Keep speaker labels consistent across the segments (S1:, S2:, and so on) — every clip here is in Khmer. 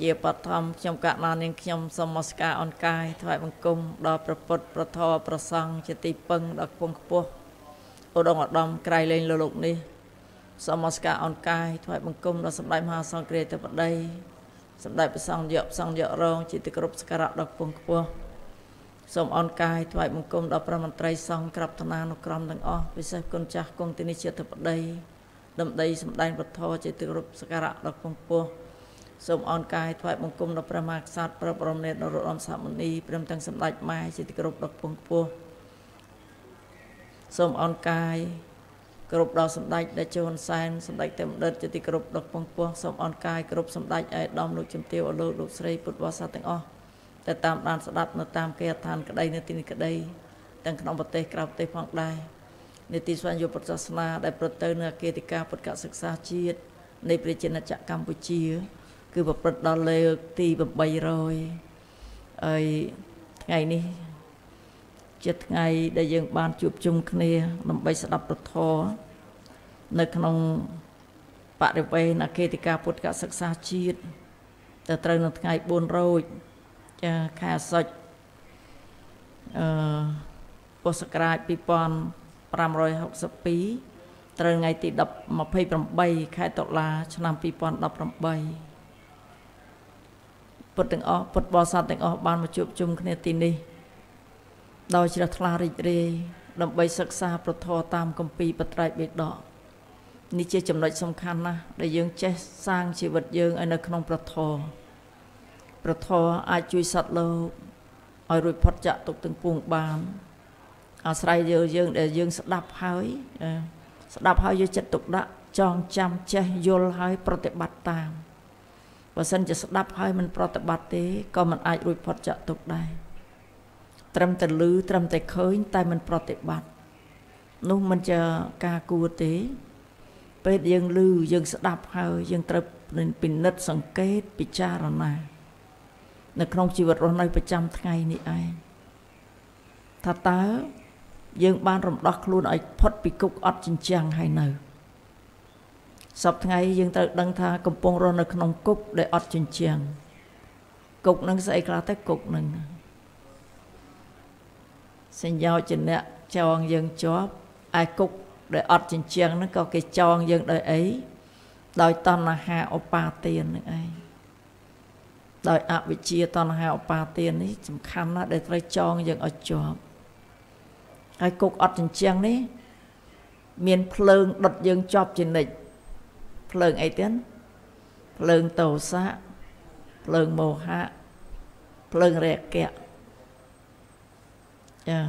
S1: ជាបឋមខ្ញុំកណ្ណានាងខ្ញុំសូមនមស្ការអនកាយថ្វាយបង្គំដល់ព្រះពុទ្ធព្រះធម៌ព្រះសង្ឃជាទីពឹងដល់ខ្ពង់ខ្ពស់ឧត្តមឧត្តមក្រៃលែងលើលោកនេះសូមនមស្ការអនកាយថ្វាយបង្គំដល់សម្ដេចមហាសង្ឃរាជធិបតីសម្ដេចព្រះសង្ឃយកសង្ឃយករងជាទីគោរពសក្ការៈដល់ខ្ពង់ខ្ពស់សូមអនកាយថ្វាយបង្គំដល់ព្រះមន្ត្រីសង្ឃក្របឋានានុក្រមទាំងអស់ពិសេសគុណចាស់គង់ទីនេះជាធិបតីដំដីសម្ដែងពធជាទីគោរពសក្ការៈដល់ខ្ពង់ខ្ពស់ សូមអនកាយថ្វាយបង្គំដល់ព្រះមហាក្សត្រព្រះបរមនេតនរោត្តមសមនីព្រមទាំងសម្ដេចម៉ែជាទីគោរពដល់ខ្ពង់ខ្ពស់សូមអនកាយគ្រប់ដល់សម្ដេចតេជោហ៊ុនសែនសម្ដេចទេមដិតជាទីគោរពដល់ខ្ពង់ខ្ពស់សូមអនកាយគ្រប់សម្ដេចឯកឧត្តមលោកជំទាវអលោកលោកស្រីពុទ្ធវសាទាំងអស់តែតាមដានស្ដាប់នៅតាមគេឋានក្តីនៅទីនេះក្តីទាំងក្នុងប្រទេសក្រៅប្រទេសផងដែរនីតិស្វែងយល់ពុទ្ធសាសនាដែលប្រទៅនៅអគាតិកាពុទ្ធកសិក្សាជាតិនៃប្រជាណាចក្រកម្ពុជា គឺប្រព្រឹត្តដល់លើកទី800ហើយថ្ងៃនេះជាថ្ងៃដែលយើងបានជួបជុំគ្នាដើម្បីស្ដាប់ប្រធរនៅក្នុងបរិវេណអកេតិកាពុទ្ធកសិក្សាជាតិទៅត្រូវនៅថ្ងៃ4រោចចាខែអាសត់អឺពុទ្ធសករាជ2562ត្រូវថ្ងៃទី10 28ខែតុលា ឆ្នាំ2018 ពុទ្ធទាំងអស់ពុទ្ធបរិស័ទទាំងអស់បានមកជួបជុំគ្នាទីនេះដោយជ្រះថ្លារីករាយដើម្បីសិក្សាប្រធរតាមគម្ពីរបត្រៃបេដកនេះជាចំណុចសំខាន់ណាស់ដែលយើងចេះសាងជីវិតយើងឲ្យនៅក្នុងប្រធរប្រធរអាចជួយសត្វលោកឲ្យរួចផុតចាក់ទុកទាំងពួងបានអាស្រ័យយើងយើងដែលយើងស្ដាប់ហើយស្ដាប់ហើយយកចិត្តទុកដាក់ចងចាំចេះយល់ហើយប្រតិបត្តិតាម បើសិនជាស្ដាប់ហើយមិនប្រតិបត្តិទេក៏មិនអាចរួចផុតចាក់ទុកដែរត្រឹមតែឮត្រឹមតែឃើញ តែមិនប្រតិបត្តិនោះមិនជាការគួរទេ ពេលយើងឮយើងស្ដាប់ហើយយើងត្រូវពិនិត្យសង្កេតពិចារណា នៅក្នុងជីវិតរស់នៅប្រចាំថ្ងៃនេះឯងថាតើយើងបានរំដោះខ្លួនឲ្យផុតពីគុកអត់ចិញ្ចាំងហើយនៅ សពថ្ងៃយើងត្រូវដឹងថាកំពុងរស់នៅក្នុងគុកដែលអត់ជញ្ជាំងគុកនឹងស្អីខ្លះទៅគុកនឹងសញ្ញោចនៈចងយើងជាប់ឯគុកដែលអត់ជញ្ជាំងហ្នឹងក៏គេចងយើងដោយអីដោយតណ្ហាឧបាទាននឹងឯងដោយអវិជ្ជាតណ្ហាឧបាទាននេះសំខាន់ណាស់ដែលត្រូវចងយើងឲ្យជាប់ហើយគុកអត់ជញ្ជាំងនេះ មានភ្លើងដុតយើងជាប់ជានិច្ច ភ្លើងអីទៀតភ្លើងតោសៈភ្លើងមោហៈភ្លើងរាគៈចា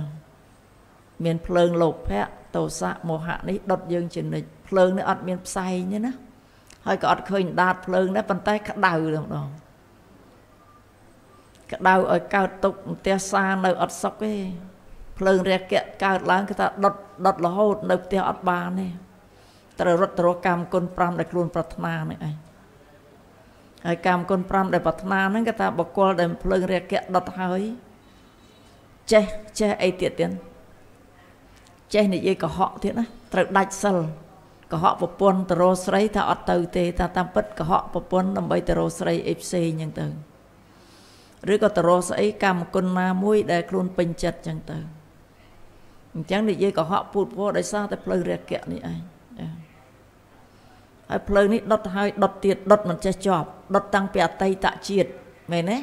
S1: មានភ្លើងលោភៈតោសៈមោហៈនេះដុតយើងជានិច្ចភ្លើងនេះអត់មានផ្សែងទេណាហើយក៏អត់ឃើញដាតភ្លើងដែរប៉ុន្តែក្តៅតែម្ដងក្តៅឲ្យកើតទុកផ្ទះសានៅអត់សុខទេភ្លើងរាគៈកើតឡើងគឺថាដុតដុតរហូតនៅផ្ទះអត់បានទេ ត្រូវរត់ទៅរកកម្មគុណ5ដែលខ្លួនប្រាថ្នានេះឯងហើយកម្មគុណ5ដែលប្រាថ្នាហ្នឹងគេថាបកគលដែលភ្លើងរាគៈដុតហើយចេះចេះអីទៀតទៀតចេះនិយាយកុហកទៀតណាត្រូវដាច់សិលកុហកប្រពន្ធទៅរកស្រីថាអត់ទៅទេថាតាមពិតកុហកប្រពន្ធដើម្បីទៅរកស្រីអីផ្សេងអញ្ចឹងទៅឬក៏ទៅរកស្អីកម្មគុណណាមួយដែលខ្លួនពេញចិត្តអញ្ចឹងទៅអញ្ចឹងនិយាយកុហកពូតពោដោយសារតែផ្លូវរាគៈនេះឯង ហើយផ្លូវនេះដុតហើយដុតទៀតដុតមិនចេះចប់ដុតតាំងពីអតីតជាតិមែនទេ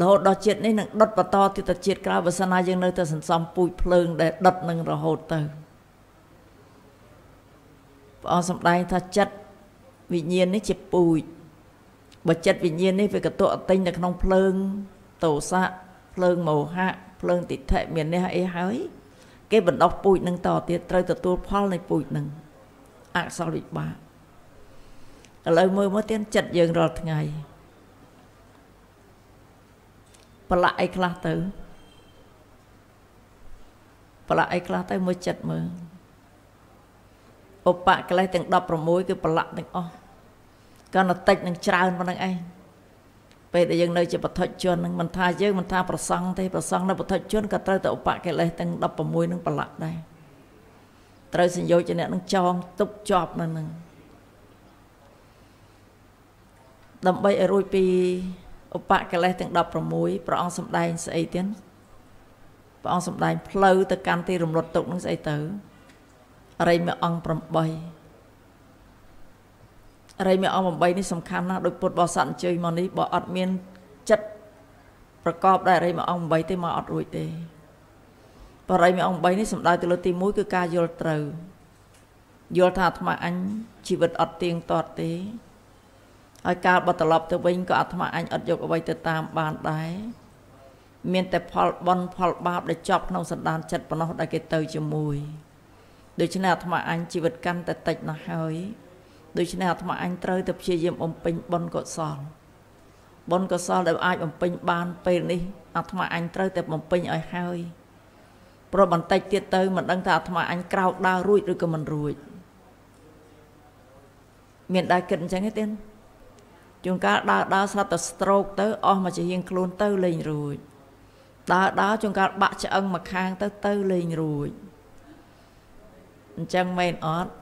S1: រហូតដល់ជាតិនេះនឹងដុតបន្តទៀតទៅជាតិក្រោយបើសិនណាយើងនៅតែសន្សំពូជភ្លើងដែលដុតនឹងរហូតទៅព្រះអង្គសម្ដែងថាចិត្តវិញ្ញាណនេះជាពូជបើចិត្តវិញ្ញាណនេះវាកតក់អតិញនៅក្នុងភ្លើងតោសៈភ្លើងមោហៈភ្លើងទិដ្ឋិមាននេះអីហើយ គេបណ្ដោះពូជនឹងតទៀតត្រូវទទួលផលនៃពូជនឹងអកុសលវិបាកឥឡូវមើលមើលទៀតចិត្តយើងរាល់ថ្ងៃប្រឡាក់អីខ្លះទៅប្រឡាក់អីខ្លះទៅមើលចិត្តមើលឧបកិលេសទាំង16គឺប្រឡាក់ទាំងអស់កាន់តែតិចនឹងច្រើនប៉ុណ្្នឹងឯង ពេលដែលយើងនៅជាបឋិជននឹងមិនថាយើងមិនថាប្រសង់ទេប្រសង់នៅបឋិជនក៏ត្រូវតែឧបកិលេសទាំង16នឹងប្រឡាក់ដែរត្រូវសញ្យោជនៈនឹងចងទុកជាប់នៅនឹងដើម្បីឲ្យរួចពីឧបកិលេសទាំង16ព្រះអង្គសម្ដែងស្អីទៀតព្រះអង្គសម្ដែងផ្លូវទៅកាន់ទីរំលត់ទុកនឹងស្អីទៅអរិយមេអង្គ8អ រិយមេអង្គ8នេះសំខាន់ណាស់ដោយពុទ្ធបរិស័ទអញ្ជើញមកនេះបើអត់មានចិត្តប្រកបដោយអរិយមេអង្គ8ទេមកអត់រួចទេបរិយមេអង្គ8នេះសំដៅទៅលើទី1គឺការយល់ត្រូវយល់ថាអាត្មាអញជីវិតអត់ទៀងទាត់ទេហើយកាលបត្រឡប់ទៅវិញក៏អាត្មាអញអត់យកអ្វីទៅតាមបានដែរមានតែផលបន់ផលបាបដែលជាប់ក្នុងសន្តានចិត្តប៉ុណ្ណោះដែលគេទៅជាមួយដូច្នេះអាត្មាអញជីវិតកាន់តែតិចណាស់ហើយ ដូច្នេះអាត្មាអញត្រូវតែព្យាយាមបំពេញបុណ្យកុសលបុណ្យកុសលដែលអាចបំពេញបានពេលនេះអាត្មាអញត្រូវតែបំពេញឲ្យហើយព្រោះបន្តិចទៀតទៅមិនដឹងថាអាត្មាអញក្រោកដើររួចឬក៏មិនរួចមានដែរគិតអញ្ចឹងទេទៀតជួនកាលដើរដើរស្រាប់តែ stroke ទៅអស់មកជារៀងខ្លួនទៅលេងរួចដើរដើរជួនកាលបាក់ឆ្អឹងមកខាងទៅទៅលេងរួចអញ្ចឹងមែនអត់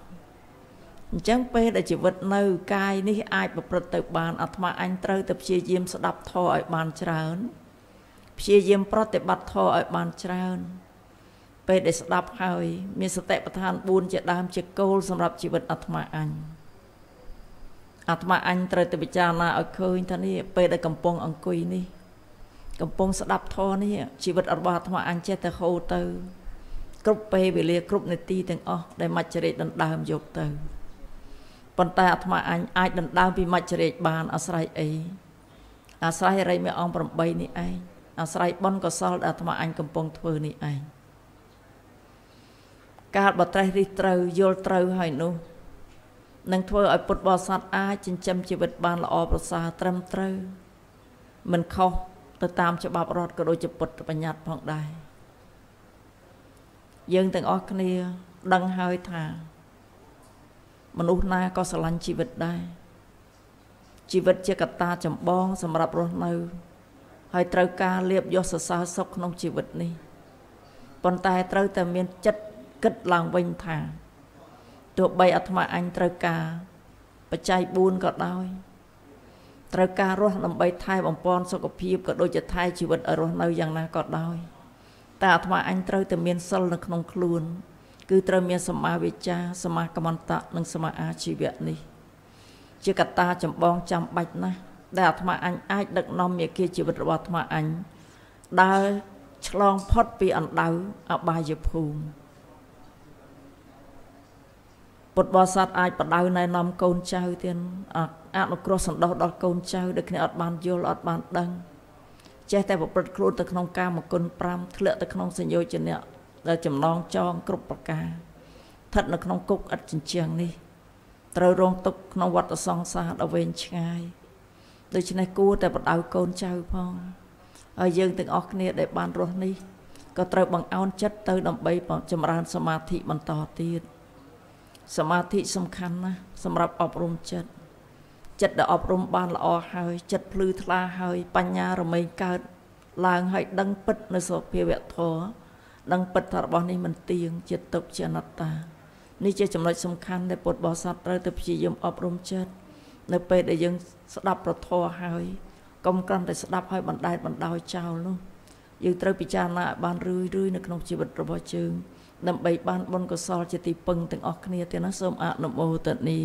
S1: អញ្ចឹងពេលដែលជីវិតនៅកាយនេះអាចប្រព្រឹត្តទៅបានអាត្មាអញត្រូវតែព្យាយាមស្ដាប់ធម៌ឲ្យបានច្រើនព្យាយាមប្រតិបត្តិធម៌ឲ្យបានច្រើន ពេលដែលស្ដាប់ហើយមានសតិប្បដ្ឋាន4ជាដើមជាគោលសម្រាប់ជីវិតអាត្មាអញអាត្មាអញត្រូវតែពិចារណាឲ្យឃើញថានេះពេលដែលកំពុងអង្គុយនេះ កំពុងស្ដាប់ធម៌នេះជីវិតរបស់អាត្មាអញចេះតែហូរទៅ គ្រប់ពេលវេលាគ្រប់នាទីទាំងអស់ដែលមច្ចរិតដណ្ដើមយកទៅ ប៉ុន្តែអាត្មាអញអាចដណ្ដើមពីមច្ចរិតបានអាស្រ័យអីអាស្រ័យរិយមេអង្គ8នេះឯងអាស្រ័យបុណ្យកុសលដែលអាត្មាអញកំពុងធ្វើនេះឯងកាលបត្រេះរិះត្រូវយល់ត្រូវហើយនោះនឹងធ្វើឲ្យពុទ្ធបរិស័ទអាចចិញ្ចឹមជីវិតបានល្អប្រសើរត្រឹមត្រូវមិនខុសទៅតាមច្បាប់រដ្ឋក៏ដូចជាពុទ្ធបញ្ញត្តិផងដែរយើងទាំងអស់គ្នាដឹងហើយថា មនុស្សណាក៏ស្រឡាញ់ជីវិតដែរជីវិតជាកត្តាចម្បងសម្រាប់រស់នៅ ហើយត្រូវការលៀបយកសរសើរសុខក្នុងជីវិតនេះប៉ុន្តែត្រូវតែមានចិត្តគិតឡើងវិញថាទោះបីអាត្មាអញត្រូវការបច្ច័យ4ក៏ដោយត្រូវការរស់ដើម្បីថែបំពន់សុខភាពក៏ដូចជាថែជីវិតឲ្យរស់នៅយ៉ាងណាក៏ដោយតែអាត្មាអញត្រូវតែមានសិលនៅក្នុងខ្លួន គឺត្រូវមានសមាវិជ្ជាសមាកមន្តៈនិងសមាអាជីវៈនេះ ជាកត្តាចម្បងចាំបាច់ណាស់ដែលអាត្មាអញអាចដឹកនាំមេគាជីវិតរបស់អាត្មាអញដើរឆ្លងផុតពីអណ្ដៅអបាយភូមិពុទ្ធបរិស័ទអាចបដៅណែនាំកូនចៅទៀតអនុគ្រោះសន្តោសដល់កូនចៅដែលគ្នាអត់បានយល់អត់បានដឹងចេះតែប្រព្រឹត្តខ្លួនទៅក្នុងកាមគុណ5ធ្លាក់ទៅក្នុងសញ្ញោចនៈ ដែលចំណងចងគ្រប់ប្រការស្ថិតនៅក្នុងគុកឥតចិញ្ចៀងនេះត្រូវរងទុកក្នុងវដ្តសង្សារដ៏វែងឆ្ងាយដូច្នេះគួរតែបដៅកូនចៅផងហើយយើងទាំងអស់គ្នាដែលបានរស់នេះក៏ត្រូវបង្អោនចិត្តទៅដើម្បីចម្រើនសមាធិបន្តទៀតសមាធិសំខាន់ណាស់សម្រាប់អប់រំចិត្តចិត្តដែលអប់រំបានល្អហើយ ចិត្តភ្លឺថ្លាហើយ បញ្ញារមែងកើតឡើងហើយដឹងពិតនៅសុភាវៈធម៌ ដឹងពិតថារបស់នេះមិនទៀងជាទុកជាអនត្តានេះជាចំណុចសំខាន់ដែលពុទ្ធបរិស័ទត្រូវតែព្យាយាមអប់រំចិត្តនៅពេលដែលយើងស្ដាប់ប្រធរហើយកុំគ្រាន់តែស្ដាប់ហើយបណ្ដែតបណ្ដោយចោលនោះយើងត្រូវពិចារណាឲ្យបានរឿយរឿយនៅក្នុងជីវិតរបស់យើងដើម្បីបានបុណ្យកុសលជាទីពឹងទាំងអស់គ្នាទៀតណាសូមអនុមោទនា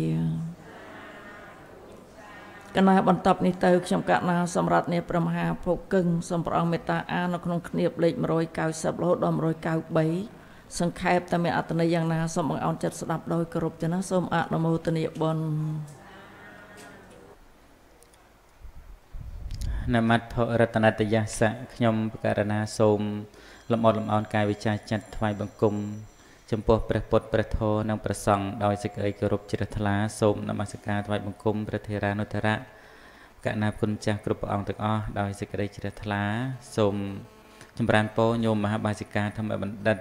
S1: កណាបន្តនេះទៅខ្ញុំកណាសម្រាប់នេះព្រះមហាភោគឹងសូមព្រះអង្គមេត្តាអាននៅក្នុងគៀបលេខ190រហូតដល់193សង្ខេបតែមានអត្ថន័យយ៉ាងណាសូមបង្អោនចិត្តស្ដាប់ដោយគោរពទៅណាសូមអនុមោទនាបុណ្យ
S2: នមត្ថរតនតយសៈខ្ញុំបករណាសូមលំអត់លំអោនកាយវិចារចិត្តថ្វាយបង្គំ ចំពោះព្រះពុទ្ធព្រះធម៌និងព្រះសង្ឃដោយសេចក្តីគោរពជ្រះថ្លាសូមនមស្ការថ្វាយបង្គំព្រះធេរានុធរៈកណាគុណចាស់គ្រប់ព្រះអង្គទាំងអស់ដោយសេចក្តីជ្រះថ្លាសូមចម្រើនពរញោមមហាបាសិកាធម្មបណ្ឌិត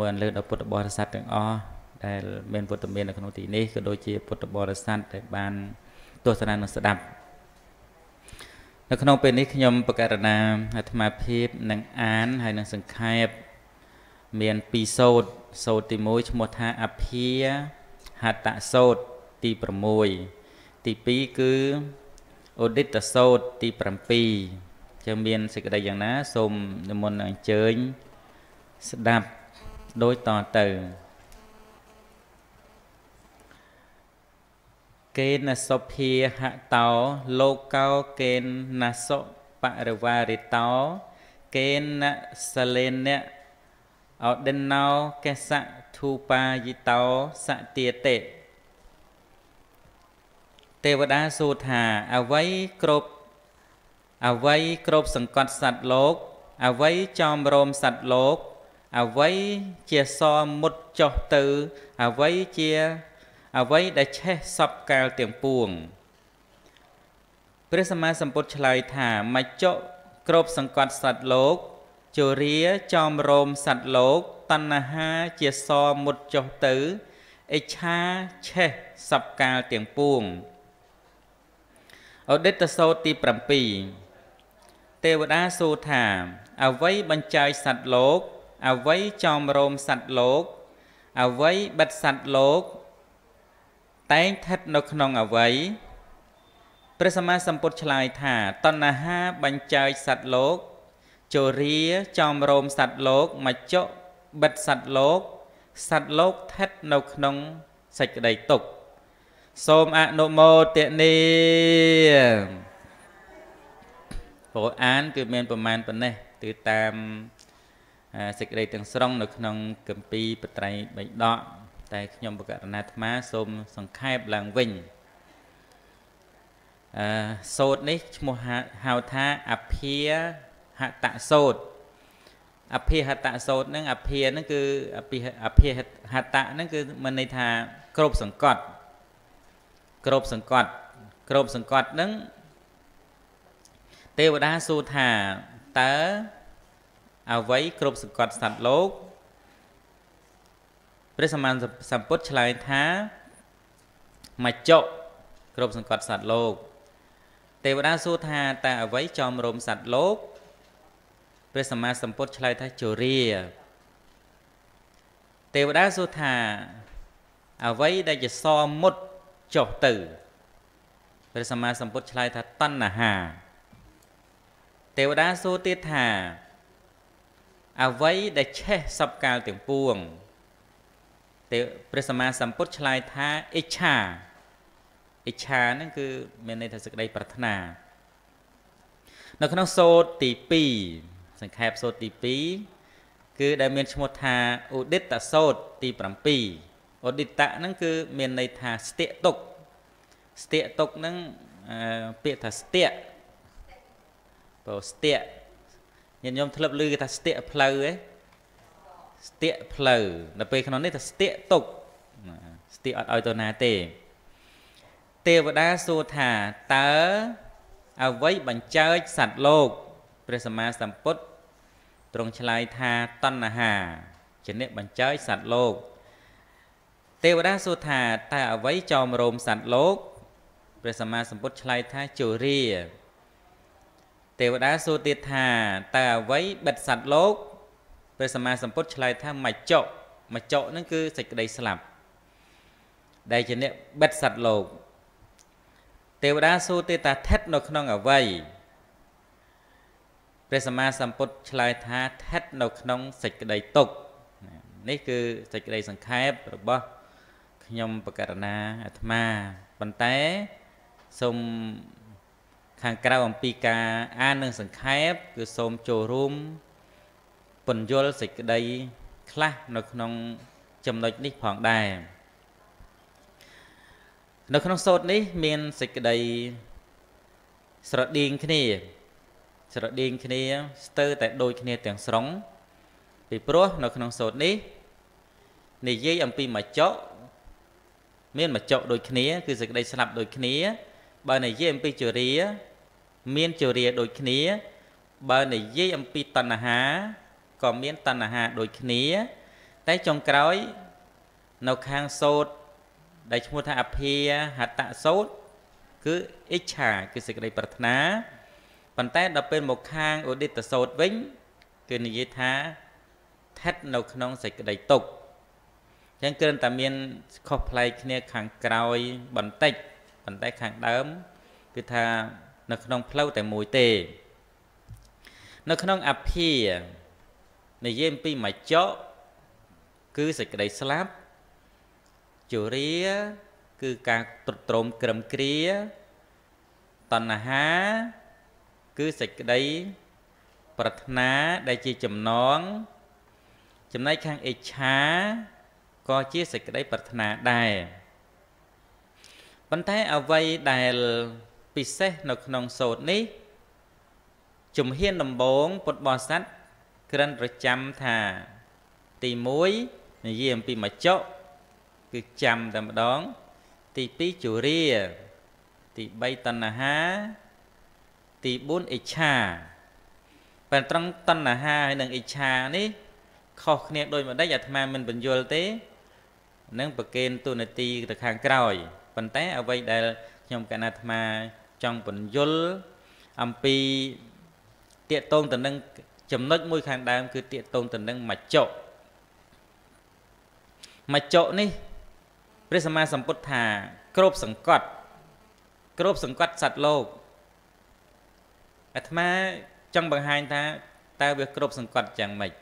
S2: មើលលើដល់ពុទ្ធបរិស័ទទាំងអស់ដែលមានពុទ្ធមាននៅក្នុងទីនេះក៏ដូចជាពុទ្ធបរិស័ទដែលបានទស្សនានិងស្ដាប់នៅក្នុងពេលនេះខ្ញុំបកករណាអាត្មាភាពនឹងអានហើយនឹងសង្ខេប មាន2សូត្រសូត្រទី1ឈ្មោះថាអភាហតសូត្រទី6ទី2គឺអូឌិតសោតទី7ចឹងមានសេចក្តីយ៉ាងណា សូមនិមន្តអញ្ជើញស្ដាប់ដូចតទៅកេនសុភាហតោលោកោកេននសុបរិវារិតោកេនសលេនៈ អដិណោកេសៈធូបាយិតោសទាតិទេវតាសួរថាអវ័យគ្រប់អវ័យគ្រប់សង្កត់សត្វលោកអវ័យចំរោមសត្វលោកអវ័យជាសមុតចុះទៅអវ័យជាអវ័យដែលឆេះសពកាលទាំងពួងព្រះសម្មាសម្ពុទ្ធឆ្លើយថាមច្ចុគ្រប់សង្កត់សត្វលោក ជរាចំរោមសត្វលោកតណ្ហាជាសមុតចុះទៅអិច្ឆាឆេះសពកាលទាំងពួងអុឌិតសោតទី7ទេវតាសួរថាអ្វីបញ្ចាយសត្វលោកអ្វីចំរោមសត្វលោកអ្វីបិទសត្វលោក តែងស្ថិតនៅក្នុងអ្វីព្រះសម្មាសម្ពុទ្ធឆ្លើយថាតណ្ហាបញ្ចាយសត្វលោក ជរាចំរោមសត្វលោកមច្ចុបិទសត្វលោកសត្វលោកស្ថិតនៅក្នុងសេចក្តីទុក្ខសូមអនុមោទនីព្រោះអានគឺមានប្រមាណប៉ុណ្ណេះគឺតាមសេចក្តីទាំងស្រុងនៅក្នុងគម្ពីរបត្រៃបៃដកតែខ្ញុំបកករណាអាត្មាសូមសង្ខេបឡើងវិញអឺសូត្រនេះឈ្មោះហៅថាអភា ហតសូត្រអភិហតសូត្រហ្នឹងអភិហ្នឹងគឺអភិអភិហតហ្នឹងគឺមានន័យថាគ្រប់សង្កត់គ្រប់សង្កត់គ្រប់សង្កត់ហ្នឹងទេវតាសួរថាតើអ្វីគ្រប់សង្កត់សត្វលោកព្រះសម្មាសម្ពុទ្ធឆ្លើយថាមច្ចុគ្រប់សង្កត់សត្វលោកទេវតាសួរថាតើអ្វីចំរោមសត្វលោក ព្រះសម្មាសម្ពុទ្ធឆ្លើយថាជរាទេវតាសួរថាអ្វីដែលជាសមុតចុះទៅព្រះសម្មាសម្ពុទ្ធឆ្លើយថាតណ្ហាទេវតាសួរទៀតថាអ្វីដែលឆេះសពកាលទាំងពួងទេព្រះសម្មាសម្ពុទ្ធឆ្លើយថាអិច្ឆាអិច្ឆាហ្នឹងគឺមានន័យថាសេចក្តីប្រាថ្នានៅក្នុងសូត្រទី2 សង្ខេបសូត្រទី2គឺដែលមានឈ្មោះថាឧឌិតសូត្រទី7ឧឌិតហ្នឹងគឺមានន័យថាស្ទាកទុកស្ទាកទុកហ្នឹងពាក្យថាស្ទាកបើស្ទាកញាតិញោមធ្លាប់ឮគេថាស្ទាកផ្លូវឯងស្ទាកផ្លូវដល់ពេលក្នុងនេះថាស្ទាកទុកស្ទាកអត់ឲ្យទៅណាទេទេវតាសួរថាតើអ្វីបញ្ចើចសត្វលោក ព្រះសម្មាសម្ពុទ្ធទ្រង់ឆ្លើយថាតណ្ហាជាអ្នកបញ្ចើចសត្វលោក ទេវតាសួរថាតើអ្វីចោមរោមសត្វលោកព្រះសម្មាសម្ពុទ្ធឆ្លើយថាជរាទេវតាសួរទៀតថាតើអ្វីបិទសត្វលោកព្រះសម្មាសម្ពុទ្ធឆ្លើយថាមច្ចុមច្ចុនឹងគឺសេចក្តីស្លាប់ដែលជាអ្នកបិទសត្វលោកទេវតាសួរទេតាថិតនៅក្នុងអវ័យ ព្រះសម្មាសម្ពុទ្ធឆ្លើយថាថិតនៅក្នុងសេចក្តីទុក្ខនេះគឺសេចក្តីសង្ខេបរបស់ខ្ញុំបករណាអាត្មាប៉ុន្តែសូមខាងក្រៅអំពីការអាននិងសង្ខេបគឺសូមចូលរួមពន្យល់សេចក្តីខ្លះនៅក្នុងចំណុចនេះផងដែរនៅក្នុងសូត្រនេះមានសេចក្តីស្រដៀងគ្នា ស្រដៀងគ្នាស្ទើរតែដូចគ្នាទាំងស្រុងពីព្រោះនៅក្នុងសូត្រនេះនិយាយអំពីមច្ចុមានមច្ចុដូចគ្នា គឺសេចក្តីស្លាប់ដូចគ្នា បើនិយាយអំពីជរា មានជរាដូចគ្នា បើនិយាយអំពីតណ្ហាក៏មានតណ្ហាដូចគ្នា តែចុងក្រោយ នៅខាងសូត្រដែលឈ្មោះថាអភាហតសូត្រគឺអិច្ឆាគឺសេចក្តីប្រាថ្នា ប៉ុន្តែដល់ពេលមកខាងឧឌិតសូត្រវិញគឺនិយាយថាស្ថិតនៅក្នុងសេចក្តីទុក្ខអញ្ចឹងគ្រាន់តែមានខុសប្លែកគ្នាខាងក្រោយបន្តិចប៉ុន្តែខាងដើមគឺថានៅក្នុងផ្លូវតែមួយទេ នៅក្នុងអភិនិយាយអំពីមច្ចៈគឺសេចក្តីស្លាប់ជរាគឺការទ្រុឌទ្រោមក្រឹមគ្រាតណ្ហា គឺសេចក្តីប្រាថ្នាដែលជាចំណងចំណែកខាងអិច្ឆាក៏ជាសេចក្តីប្រាថ្នាដែរប៉ុន្តែអ្វីដែលពិសេសនៅក្នុងសូត្រនេះជំហានដំបូងពុទ្ធបរិស័ទក្រិនប្រចាំថាទី1និយាយអំពីមច្ចុគឺចាំតែម្ដង ទី2ជរាទី3តណ្ហា ទី4អិច្ឆាប៉ុន្តែត្រង់តណ្ហាហើយនិងអិច្ឆានេះខុសគ្នាដោយម្ដេចអាត្មាមិនបញ្យល់ទេនឹងប្រកេនទូនាទីទៅខាងក្រោយប៉ុន្តែអ្វីដែលខ្ញុំកណាអាត្មាចង់បញ្យល់អំពីតកតងទៅនឹងចំណុចមួយខាងដើមគឺតកតងទៅនឹងមច្ចុមច្ចុនេះព្រះសម្មាសម្ពុទ្ធថាគ្របសង្កត់គ្របសង្កត់សត្វលោក អាត្មាចង់បង្ហាញថាតើវាគ្របសង្កត់យ៉ាងម៉េច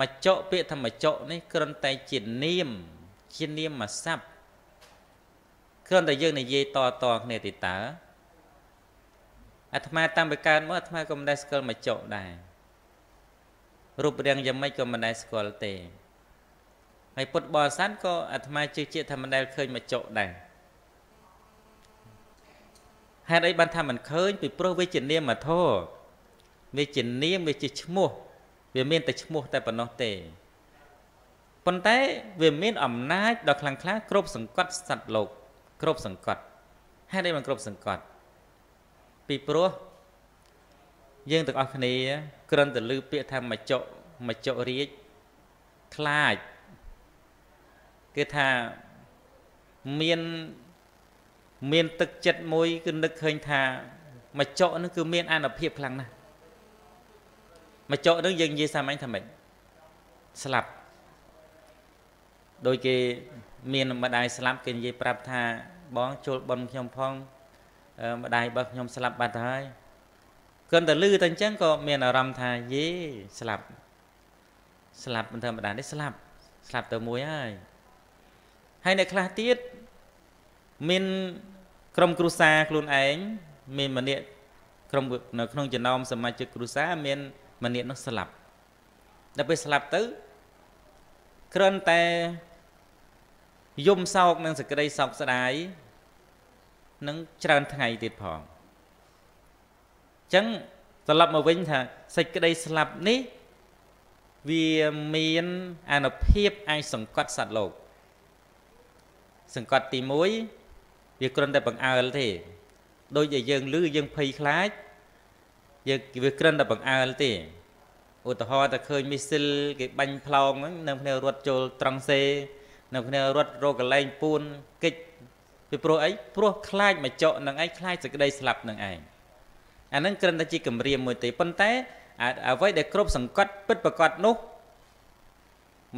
S2: មច្ចុពាក្យថាមច្ចុនេះគ្រាន់តែជានាមជានាមមួយស័ព្ទគ្រាន់តែយើងនិយាយតតគ្នាទីតើអាត្មាតាមពីកើតមកអាត្មាក៏មិនដែលស្គាល់មច្ចុដែររូបរាងយ៉ាងម៉េចក៏មិនដែលស្គាល់ទេហើយពុទ្ធបរិស័ទក៏អាត្មាជឿជាក់ថាមិនដែលឃើញមច្ចុដែរ ហេតុអីបានថាមិនឃើញពីព្រោះវាជានាមធម៌វាជានាមវាជាឈ្មោះ វាមានតែឈ្មោះតែប៉ុណ្ណោះទេប៉ុន្តែវាមានអំណាចដ៏ខ្លាំងក្លាគ្រប់សង្កត់សត្វលោកគ្រប់សង្កត់ហេតុអីមិនគ្រប់សង្កត់ពីព្រោះយើងទាំងអស់គ្នាគ្រាន់តែឮពាក្យថាមច្ចុមច្ចុរាជខ្លាចគឺថាមាន មានទឹកចិត្តមួយគឺនឹកឃើញថាមច្ចុនឹងគឺមានអនុភាពខ្លាំងណាស់មកចកនឹងយើងនិយាយសាមញ្ញថាម៉េចស្លាប់ដោយគេមានម្ដាយស្លាប់គេនិយាយប្រាប់ថាបងចូលបនខ្ញុំផងម្ដាយរបស់ខ្ញុំស្លាប់បាត់ហើយគិនតែលឺតែអញ្ចឹងក៏មានអារម្មណ៍ថាយេស្លាប់ស្លាប់មិនធម្មតានេះស្លាប់ស្លាប់ទៅមួយហើយហើយអ្នកខ្លះទៀត មានក្រុមគ្រួសារខ្លួនឯងមានម្នាក់ក្រុមនៅក្នុងចំណោមសមាជិកគ្រួសារមានម្នាក់នោះស្លាប់ដល់ពេលស្លាប់ទៅគ្រាន់តែយំសោកនឹងសក្តីសោកស្ដាយនឹងច្រើនថ្ងៃទៀតផងអញ្ចឹងត្រឡប់មកវិញថាសេចក្តីស្លាប់នេះវាមានអនុភាពអាចសង្កត់សត្វលោកសង្កត់ទី1 វាគ្រាន់តែបង្អើលទេដូចជាយើងឮយើងភ័យខ្លាចយើងវាក្រិនតែបង្អើលទេឧទាហរណ៍តែឃើញមីស៊ីលគេបាញ់ផ្លោងហ្នឹងនៅគ្នារត់ចូលត្រង់សេ នៅគ្នារត់រកកន្លែងពួនកិច្ចពីព្រោះអីព្រោះខ្លាចមកចកនឹងឯងខ្លាចសេចក្តីស្លាប់នឹងឯងអាហ្នឹងគ្រាន់តែជាគម្រាមមួយទេប៉ុន្តែអ្វីដែលគ្រប់សង្កត់ពិតប្រកបនោះ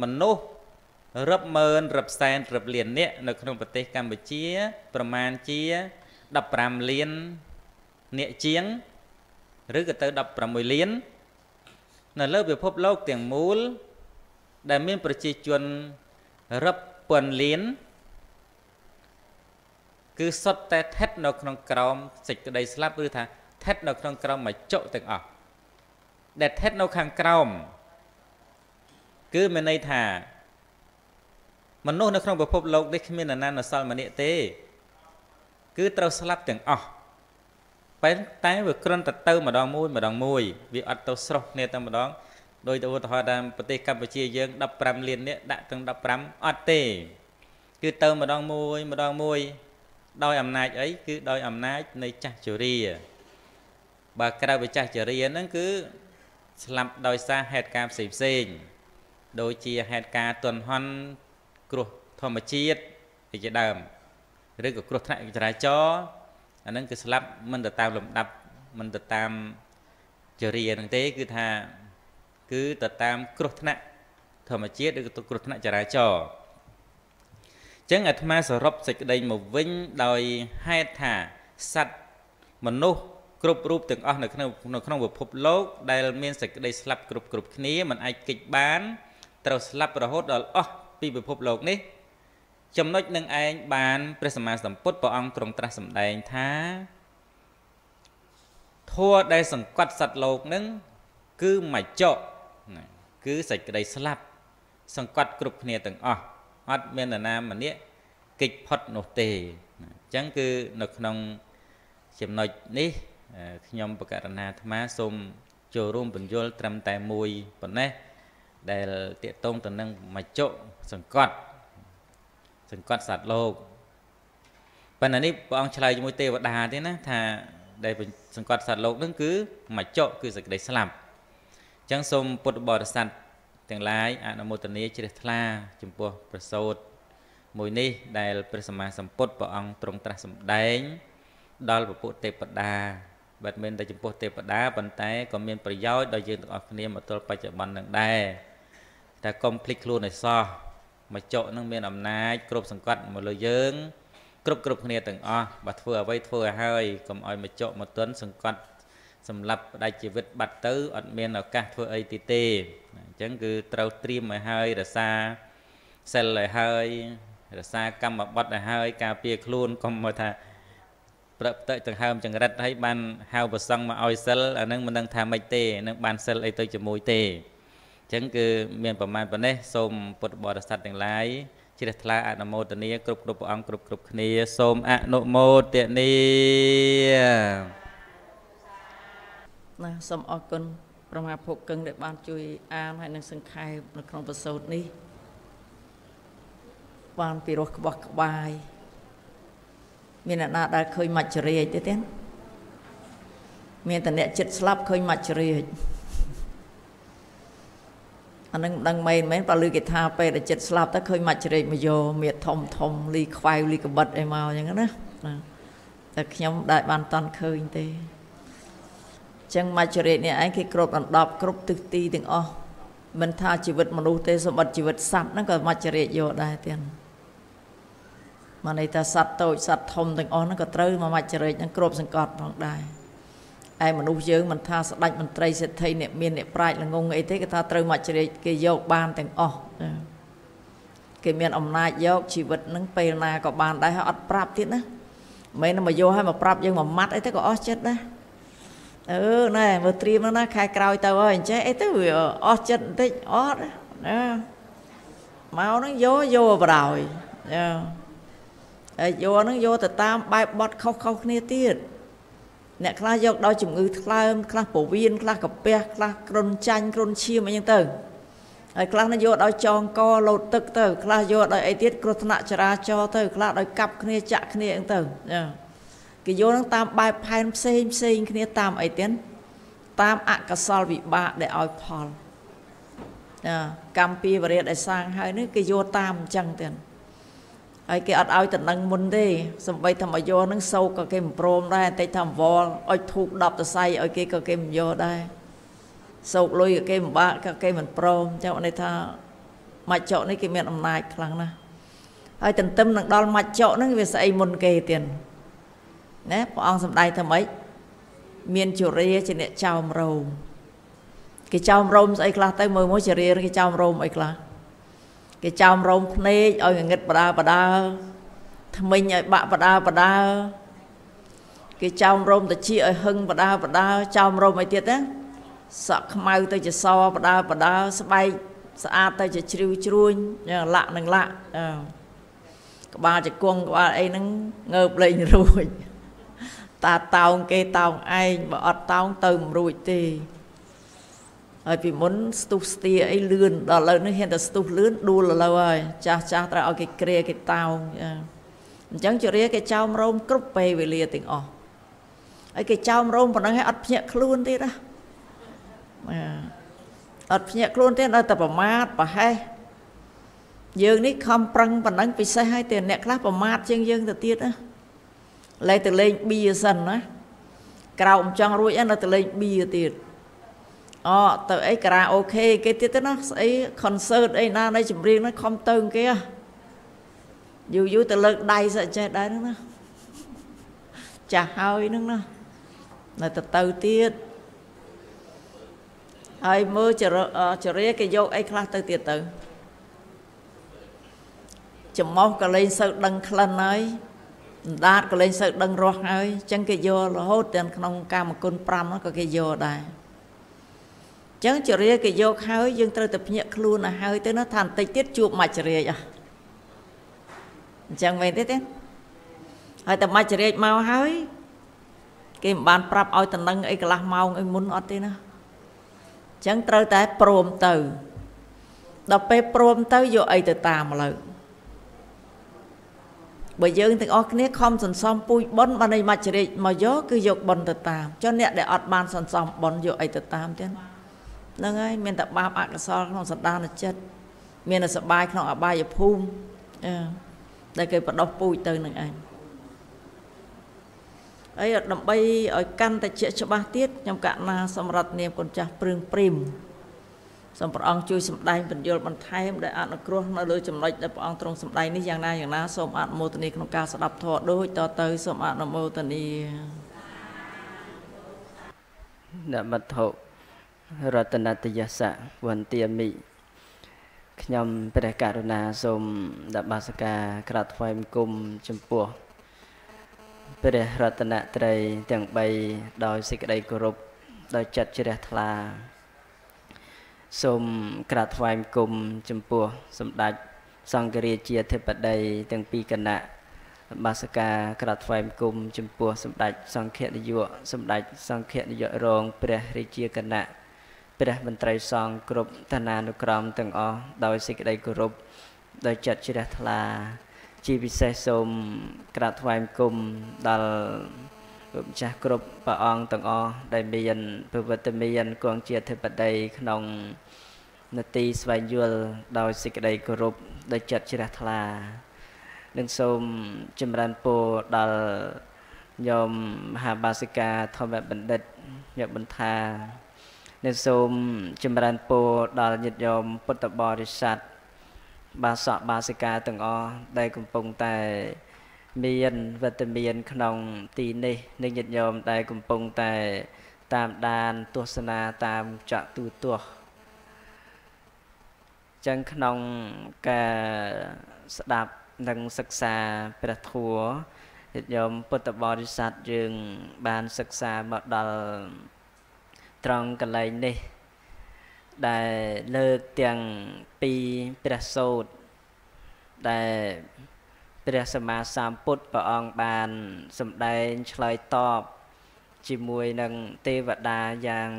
S2: មនុស្ស រាប់ម៉ឺនរាប់សែនរាប់លាននាក់នៅក្នុងប្រទេសកម្ពុជា ប្រមាណជា15លាននាក់ជាងឬក៏ទៅ16លាននៅលើពិភពលោកទាំងមូល ដែលមានប្រជាជនរាប់ពាន់លាន គឺសុទ្ធតែថិតនៅក្នុងក្រោមសេចក្តីស្លាប់ឬថាថិតនៅក្នុងក្រោមមច្ចុទាំងអស់ដែលថិតនៅខាងក្រោមគឺមានន័យថា មនុស្សនៅក្នុងពិភពលោកនេះគ្មាននរណានៅសល់ម្នាក់ទេ គឺត្រូវស្លាប់ទាំងអស់ប៉ុន្តែវាគ្រាន់តែទៅម្ដងមួយម្ដងមួយវាអត់ទៅស្រោះគ្នាតែម្ដងដោយទៅឧទាហរណ៍តាមប្រទេសកម្ពុជាយើង15លាននាក់ដាក់ទាំង15អត់ទេ គឺទៅម្ដងមួយម្ដងមួយ ដោយអំណាចអីគឺដោយអំណាចនៃចាស់ជរាបើក្រៅពីចាស់ជរាហ្នឹងគឺស្លាប់ដោយសារហេតុការណ៍ផ្សេងផ្សេងដូចជាហេតុការណ៍ទន់ហន់ គ្រោះធម្មជាតិជាដើមឬក៏គ្រោះថ្នាក់ចរាចរណ៍អាហ្នឹងគឺស្លាប់មិនទៅតាមលំដាប់មិនទៅតាមចរិយាហ្នឹងទេគឺថាគឺទៅតាមគ្រោះថ្នាក់ធម្មជាតិឬក៏គ្រោះថ្នាក់ចរាចរណ៍អញ្ចឹងអាត្មាសរុបសេចក្តីមកវិញដោយហេតុថាសត្វមនុស្សគ្រប់រូបទាំងអស់នៅក្នុងនៅក្នុងពិភពលោកដែលមានសេចក្តីស្លាប់គ្រប់គ្រប់គ្នាមិនអាចគេចបានត្រូវស្លាប់រហូតដល់អស់ ពីពិភពលោកនេះ ចំណុចនឹងឯងបានព្រះសម្មាសម្ពុទ្ធព្រះអង្គទ្រង់ត្រាស់សម្ដែងថាធัวដែលសង្កត់សត្វលោកនឹងគឺមច្ចៈគឺសេចក្តីស្លាប់ សង្កត់គ្រប់គ្នាទាំងអស់អត់មាននរណាម្នាក់កិច្ចផុតនោះទេអញ្ចឹងគឺនៅក្នុងចំណុចនេះខ្ញុំបកករណាអាត្មាសូមចូលរួមបញ្យលត្រឹមតែមួយប៉ុណ្ណេះ ដែលតេតងទៅនឹងមច្ចុសង្កត់សង្កត់សត្វលោកប៉ុន្តែនេះព្រះអង្គឆ្លើយជាមួយទេវតាទេណាថាដែលសង្កត់សត្វលោកនឹងគឺមច្ចុគឺសេចក្តីស្លាប់អញ្ចឹងសូមពុទ្ធបរិស័ទទាំងឡាយអនុមោទនាជ្រះថ្លាចំពោះប្រសូតមួយនេះដែលព្រះសម្មាសម្ពុទ្ធព្រះអង្គទ្រង់ត្រាស់សម្ដែង ដល់ពពុទ្ធទេពតាបាត់មិនតែចំពោះទេពតាប៉ុន្តែក៏មានប្រយោជន៍ដល់យើងទាំងអស់គ្នាមកទល់បច្ចុប្បន្ននឹងដែរ តែកុំភ្លេចខ្លួនឲ្យសោះមកចកនឹងមានអំណាចគ្រប់សង្កត់មកលើយើង គ្រប់គ្រប់គ្នាទាំងអស់បើធ្វើអ្វីធ្វើឲ្យហើយកុំឲ្យមកចកមកទន់សង្កត់សម្រាប់ផ្ដាច់ជីវិតបាត់ទៅអត់មានឱកាសធ្វើអីទីទេអញ្ចឹងគឺត្រូវត្រៀមឲ្យហើយរសាសិលឲ្យហើយរសាកម្មបត្តិឲ្យហើយការពារខ្លួនកុំមកថាប្រឹកទៅដង្ហើមចង្រិតហើយបានហៅប្រសង់មកឲ្យសិលអានឹងមិនដឹងថាម៉េចទេនឹងបានសិលអីទៅជាមួយទេអញ្ចឹងគឺមានប្រមាណប៉ុណ្ណេះសូមពុទ្ធបរិស័ទទាំងឡាយជ្រះថ្លាអនុមោទនាគ្រប់គ្រប់ព្រះអង្គគ្រប់គ្រប់គ្នាសូមអនុមោទនា
S1: ណាសូមអរគុណប្រមាភពកឹងដែលបានជួយអានហើយនឹងសង្ខេបនៅក្នុងប្រសូតនេះបានពីរោះក្បោះក្បាយ មានអ្នកណាដែលឃើញមច្ចរាជទេទេមានតអ្នកចិត្តស្លាប់ឃើញមច្ចរាជ អានឹងមិនដឹងមែនមែនបើលឺគេថាពេលដែលចិត្តស្លាប់ទៅឃើញមច្ចរាជមកយកមៀតធំធំលីខ្វៅលីកបិតអីមកអញ្ចឹងណាតែខ្ញុំដែលបានតន់ឃើញទេចឹងមច្ចរាជនេះឯងគេគ្របដណ្ដប់គ្រប់ទិសទីទាំងអស់មិនថាជីវិតមនុស្សទេសម្បត្តិជីវិតសត្វហ្នឹងក៏មច្ចរាជយកដែរទៀតមកន័យថាសត្វតូចសត្វធំទាំងអស់ហ្នឹងក៏ត្រូវមកមច្ចរិកហ្នឹងគ្របសង្កត់ផងដែរ ឯមនុស្សយើងមិនថាស្ដេចមន្ត្រីសេដ្ឋីអ្នកមានអ្នកប្រាជ្ញល្ងងអីទេគេថាត្រូវមច្ចរិកគេយកបានទាំងអស់គេមានអំណាចយកជីវិតហ្នឹងពេលណាក៏បានដែរហើយអត់ប្រាប់ទៀតណាមិនមកយកឲ្យមកប្រាប់យើងមួយម៉ាត់អីទៅក៏អស់ចិត្តដែរអឺណែមើលត្រៀមណាខែក្រោយទៅហើយអញ្ចេះអីទៅវាអស់ចិត្តបន្តិចអត់ណាមកហ្នឹងយកយកបដ ாய் យ៉ាហើយយកហ្នឹងយកទៅតាមបែបបត់ខុសខុសគ្នាទៀត អ្នកខ្លះយកដោយជំងឺថ្លើមខ្លះពោះវៀនខ្លះកាពះខ្លះគ្រុនចាញ់គ្រុនឈាមអីចឹងទៅហើយខ្លះនឹងយកដោយចងកលោតទឹកទៅខ្លះយកដោយអីទៀតគ្រោះថ្នាក់ចរាចរណ៍ទៅខ្លះដោយកាប់គ្នាចាក់គ្នាអញ្ចឹងទៅគេយកនឹងតាមបែបផែនផ្សេងផ្សេងគ្នាតាមអីទៀតតាមអកុសលវិបាកដែលឲ្យផលណាកម្មពីវរិយដែលសាងហើយនេះគេយកតាមអញ្ចឹងទៀត ហើយគេអត់ឲ្យតំណឹងមុនទេសំបីធម្មយោនឹងសោកក៏គេមិនព្រមដែរតិចថាវល់អុចធូប10តសៃឲ្យគេក៏គេមិនយកដែរសោកលុយក៏គេមិនបាក់ក៏គេមិនព្រមចាំន័យថាមច្ចៈនេះគេមានអំណាចខ្លាំងណាស់ហើយទន្ទឹមនឹងដល់មច្ចៈហ្នឹងវាស្អីមុនគេទៀតណាព្រះអង្គសំដែងថាម៉េចមានជរាជាអ្នកចោមរោមគេចោមរោមស្អីខ្លះទៅមើលមកជរាគេចោមរោមអីខ្លះ គេចោមរោមភ្នែកឲ្យងឹតបដាបដាថ្មិញឲ្យបាក់បដាបដាគេចោមរោមតិចឲ្យហឹងបដាបដាចោមរោមអីទៀតណាសក់ខ្មៅទៅជាសបដាបដាស្បែកស្អាតទៅជាជ្រីវជ្រួញលាក់នឹងលាក់ក្បាលជង្គង់ក្បាលអីហ្នឹងងើបលេងរួចតាតោងគេតោងឯងបើអត់តោងទៅមិនរួចទេ ហើយពីមុនស្ទុះស្ទាអីលឿនដល់ឥឡូវនេះហ៊ានតែស្ទុះលឿនដួលឥឡូវហើយចាស់ចាស់ត្រូវឲ្យគេគ្រាគេតោងអញ្ចឹងជរាគេចោមរោមគ្រប់ពេលវេលាទាំងអស់ហើយគេចោមរោមប៉ុណ្ណឹងឲ្យអត់ភ្ញាក់ខ្លួនទៀតណាអត់ភ្ញាក់ខ្លួនទៀតដល់តែប្រមាទប្រហែសយើងនេះខំប្រឹងប៉ុណ្ណឹងពិសេសហើយតែអ្នកខ្លះប្រមាទជាងយើងទៅទៀតណាលែងទៅលេងបៀសិនណាក្រោមចង់រួចនៅទៅលេងបៀទៀត អូទៅអីការ៉ាអូខេគេទៀតទៅណាស្អី concert អីណានៃចម្រៀងហ្នឹងខំទៅគេយូរយូរទៅលើកដៃសឹកចេះដែរហ្នឹងណាចាស់ហើយហ្នឹងណានៅទៅទៅទៀតហើយមើលចរិយាគេយកអីខ្លះទៅទៀតទៅចំមោះក៏លែងសូវដឹងក្លិនហើយអណ្ដាតក៏លែងសូវដឹងរសហើយអញ្ចឹងគេយករហូតទាំងក្នុងកាមគុណ5នោះក៏គេយកដែរអញ្ចឹងចរិយាគេយកហើយយើងត្រូវតែភ្ញាក់ខ្លួនទៅហើយទៅណាថាបន្តិចទៀតជួបមច្ចរិយអស់អញ្ចឹងមែនទេទេហើយតែមច្ចរិយមកហើយគេមិនបានប្រាប់ឲ្យតំណឹងអីកន្លះម៉ោងអីមុនអត់ទេណាអញ្ចឹងត្រូវតែព្រមទៅដល់ពេលព្រមទៅយកអីទៅតាមឥឡូវបើយើងទាំងអស់គ្នាខំសន្សំពូជប៉ុនបាននៃមច្ចរិកមកយកគឺយកប៉ុនទៅតាមចុះអ្នកដែលអត់បានសន្សំប៉ុនយកអីទៅតាមទៀត ហ្នឹងហើយមានតែបាបអកុសលក្នុងសន្តានចិត្តមានតែសបាយក្នុងអបាយភូមិអឺដែលគេបដោះពូជទៅនឹងឯងអីដើម្បីឲ្យកាន់តែជាច្បាស់ទៀតខ្ញុំកណាសម្រាប់នាមកូនចាស់ព្រឿងព្រីមសូមព្រះអង្គជួយសម្ដែងបញ្យលបន្ថែមដែលអនុគ្រោះនៅលើចំណុចដែលព្រះអង្គទ្រង់សម្ដែងនេះយ៉ាងណាយ៉ាងណាសូមអនុមោទនាក្នុងការស្ដាប់ធម៌ដូចតទៅសូមអនុមោទនា
S3: នមត្ថុ រតនតយសៈវន្ទាមិខ្ញុំព្រះករុណាសូមដបាសកាក្រាបថ្វាយបង្គំចំពោះព្រះរតនត្រ័យទាំង3ដោយសេចក្តីគោរពដោយចិត្តជ្រះថ្លា សូមក្រាបថ្វាយបង្គំចំពោះសម្ដេចសង្ឃរាជាធិបតីទាំងពីរគណៈបាសកាក្រាបថ្វាយបង្គំចំពោះសម្ដេចសង្ឃនាយកសម្ដេចសង្ឃនាយករងព្រះរាជាគណៈ ព្រះមន្ត្រីសង្ឃគ្រប់ឋានានុក្រមទាំងអស់ដោយសេចក្តីគោរពដោយចិត្តជ្រះថ្លា ជាពិសេសសូមក្រាបថ្វាយបង្គំដល់ម្ចាស់គ្រប់ព្រះអង្គទាំងអស់ដែលមានពវត្តមានគង់ជាអធិបតីក្នុងនទីស្វែងយល់ដោយសេចក្តីគោរពដោយចិត្តជ្រះថ្លានិងសូមចម្រើនពរដល់ញោមមហាបាសិកាធម្មបណ្ឌិតញាតិបន្ថា និងសូមចម្រើនពរដល់ញាតិញោមពុទ្ធបរិស័ទបាសកបាសិកាទាំងអស់ដែលកំពុងតែមានវត្តមានក្នុងទីនេះនិងញាតិញោមដែលកំពុងតែ តាមដានទស្សនាតាមចកទូទស្សន៍ចឹងក្នុងការស្ដាប់និងសិក្សាព្រះធម៌ញាតិញោមពុទ្ធបរិស័ទយើង បានសិក្សាមកដល់ ត្រង់កន្លែងនេះ ដែលលើកទាំងពីព្រះសូត្រដែលព្រះសម្មាសម្ពុទ្ធព្រះអង្គបានសម្ដែងឆ្លើយតបជាមួយនឹងទេវតាយ៉ាង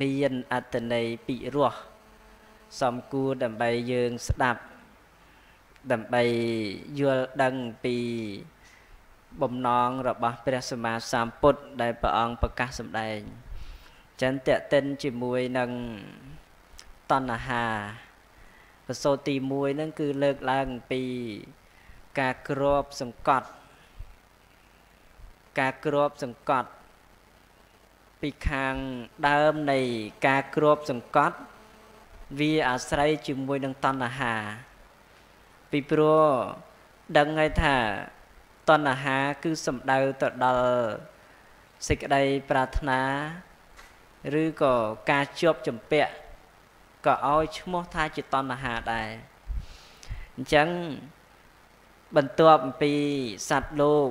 S3: មានអត្តន័យពិរោះសំគួរដើម្បីយើងស្ដាប់ដើម្បីយល់ដឹងពីបំណងរបស់ព្រះសម្មាសម្ពុទ្ធដែលព្រះអង្គប្រកាសសម្ដែង ចឹងតេតិនជាមួយនឹងតណ្ហាប្រសូតទី1ហ្នឹងគឺលើកឡើងពីការគ្របសង្កត់ការគ្របសង្កត់ពីខាងដើមនៃការគ្របសង្កត់វាអាស្រ័យជាមួយនឹងតណ្ហា ពីព្រោះដឹងហើយថាតណ្ហាគឺសំដៅទៅដល់សេចក្តីប្រាថ្នា ឬក៏ការជាប់ចម្ពាក់ក៏ឲ្យឈ្មោះថាជាតណ្ហាដែរអញ្ចឹងបន្ទាប់អំពីសត្វលោក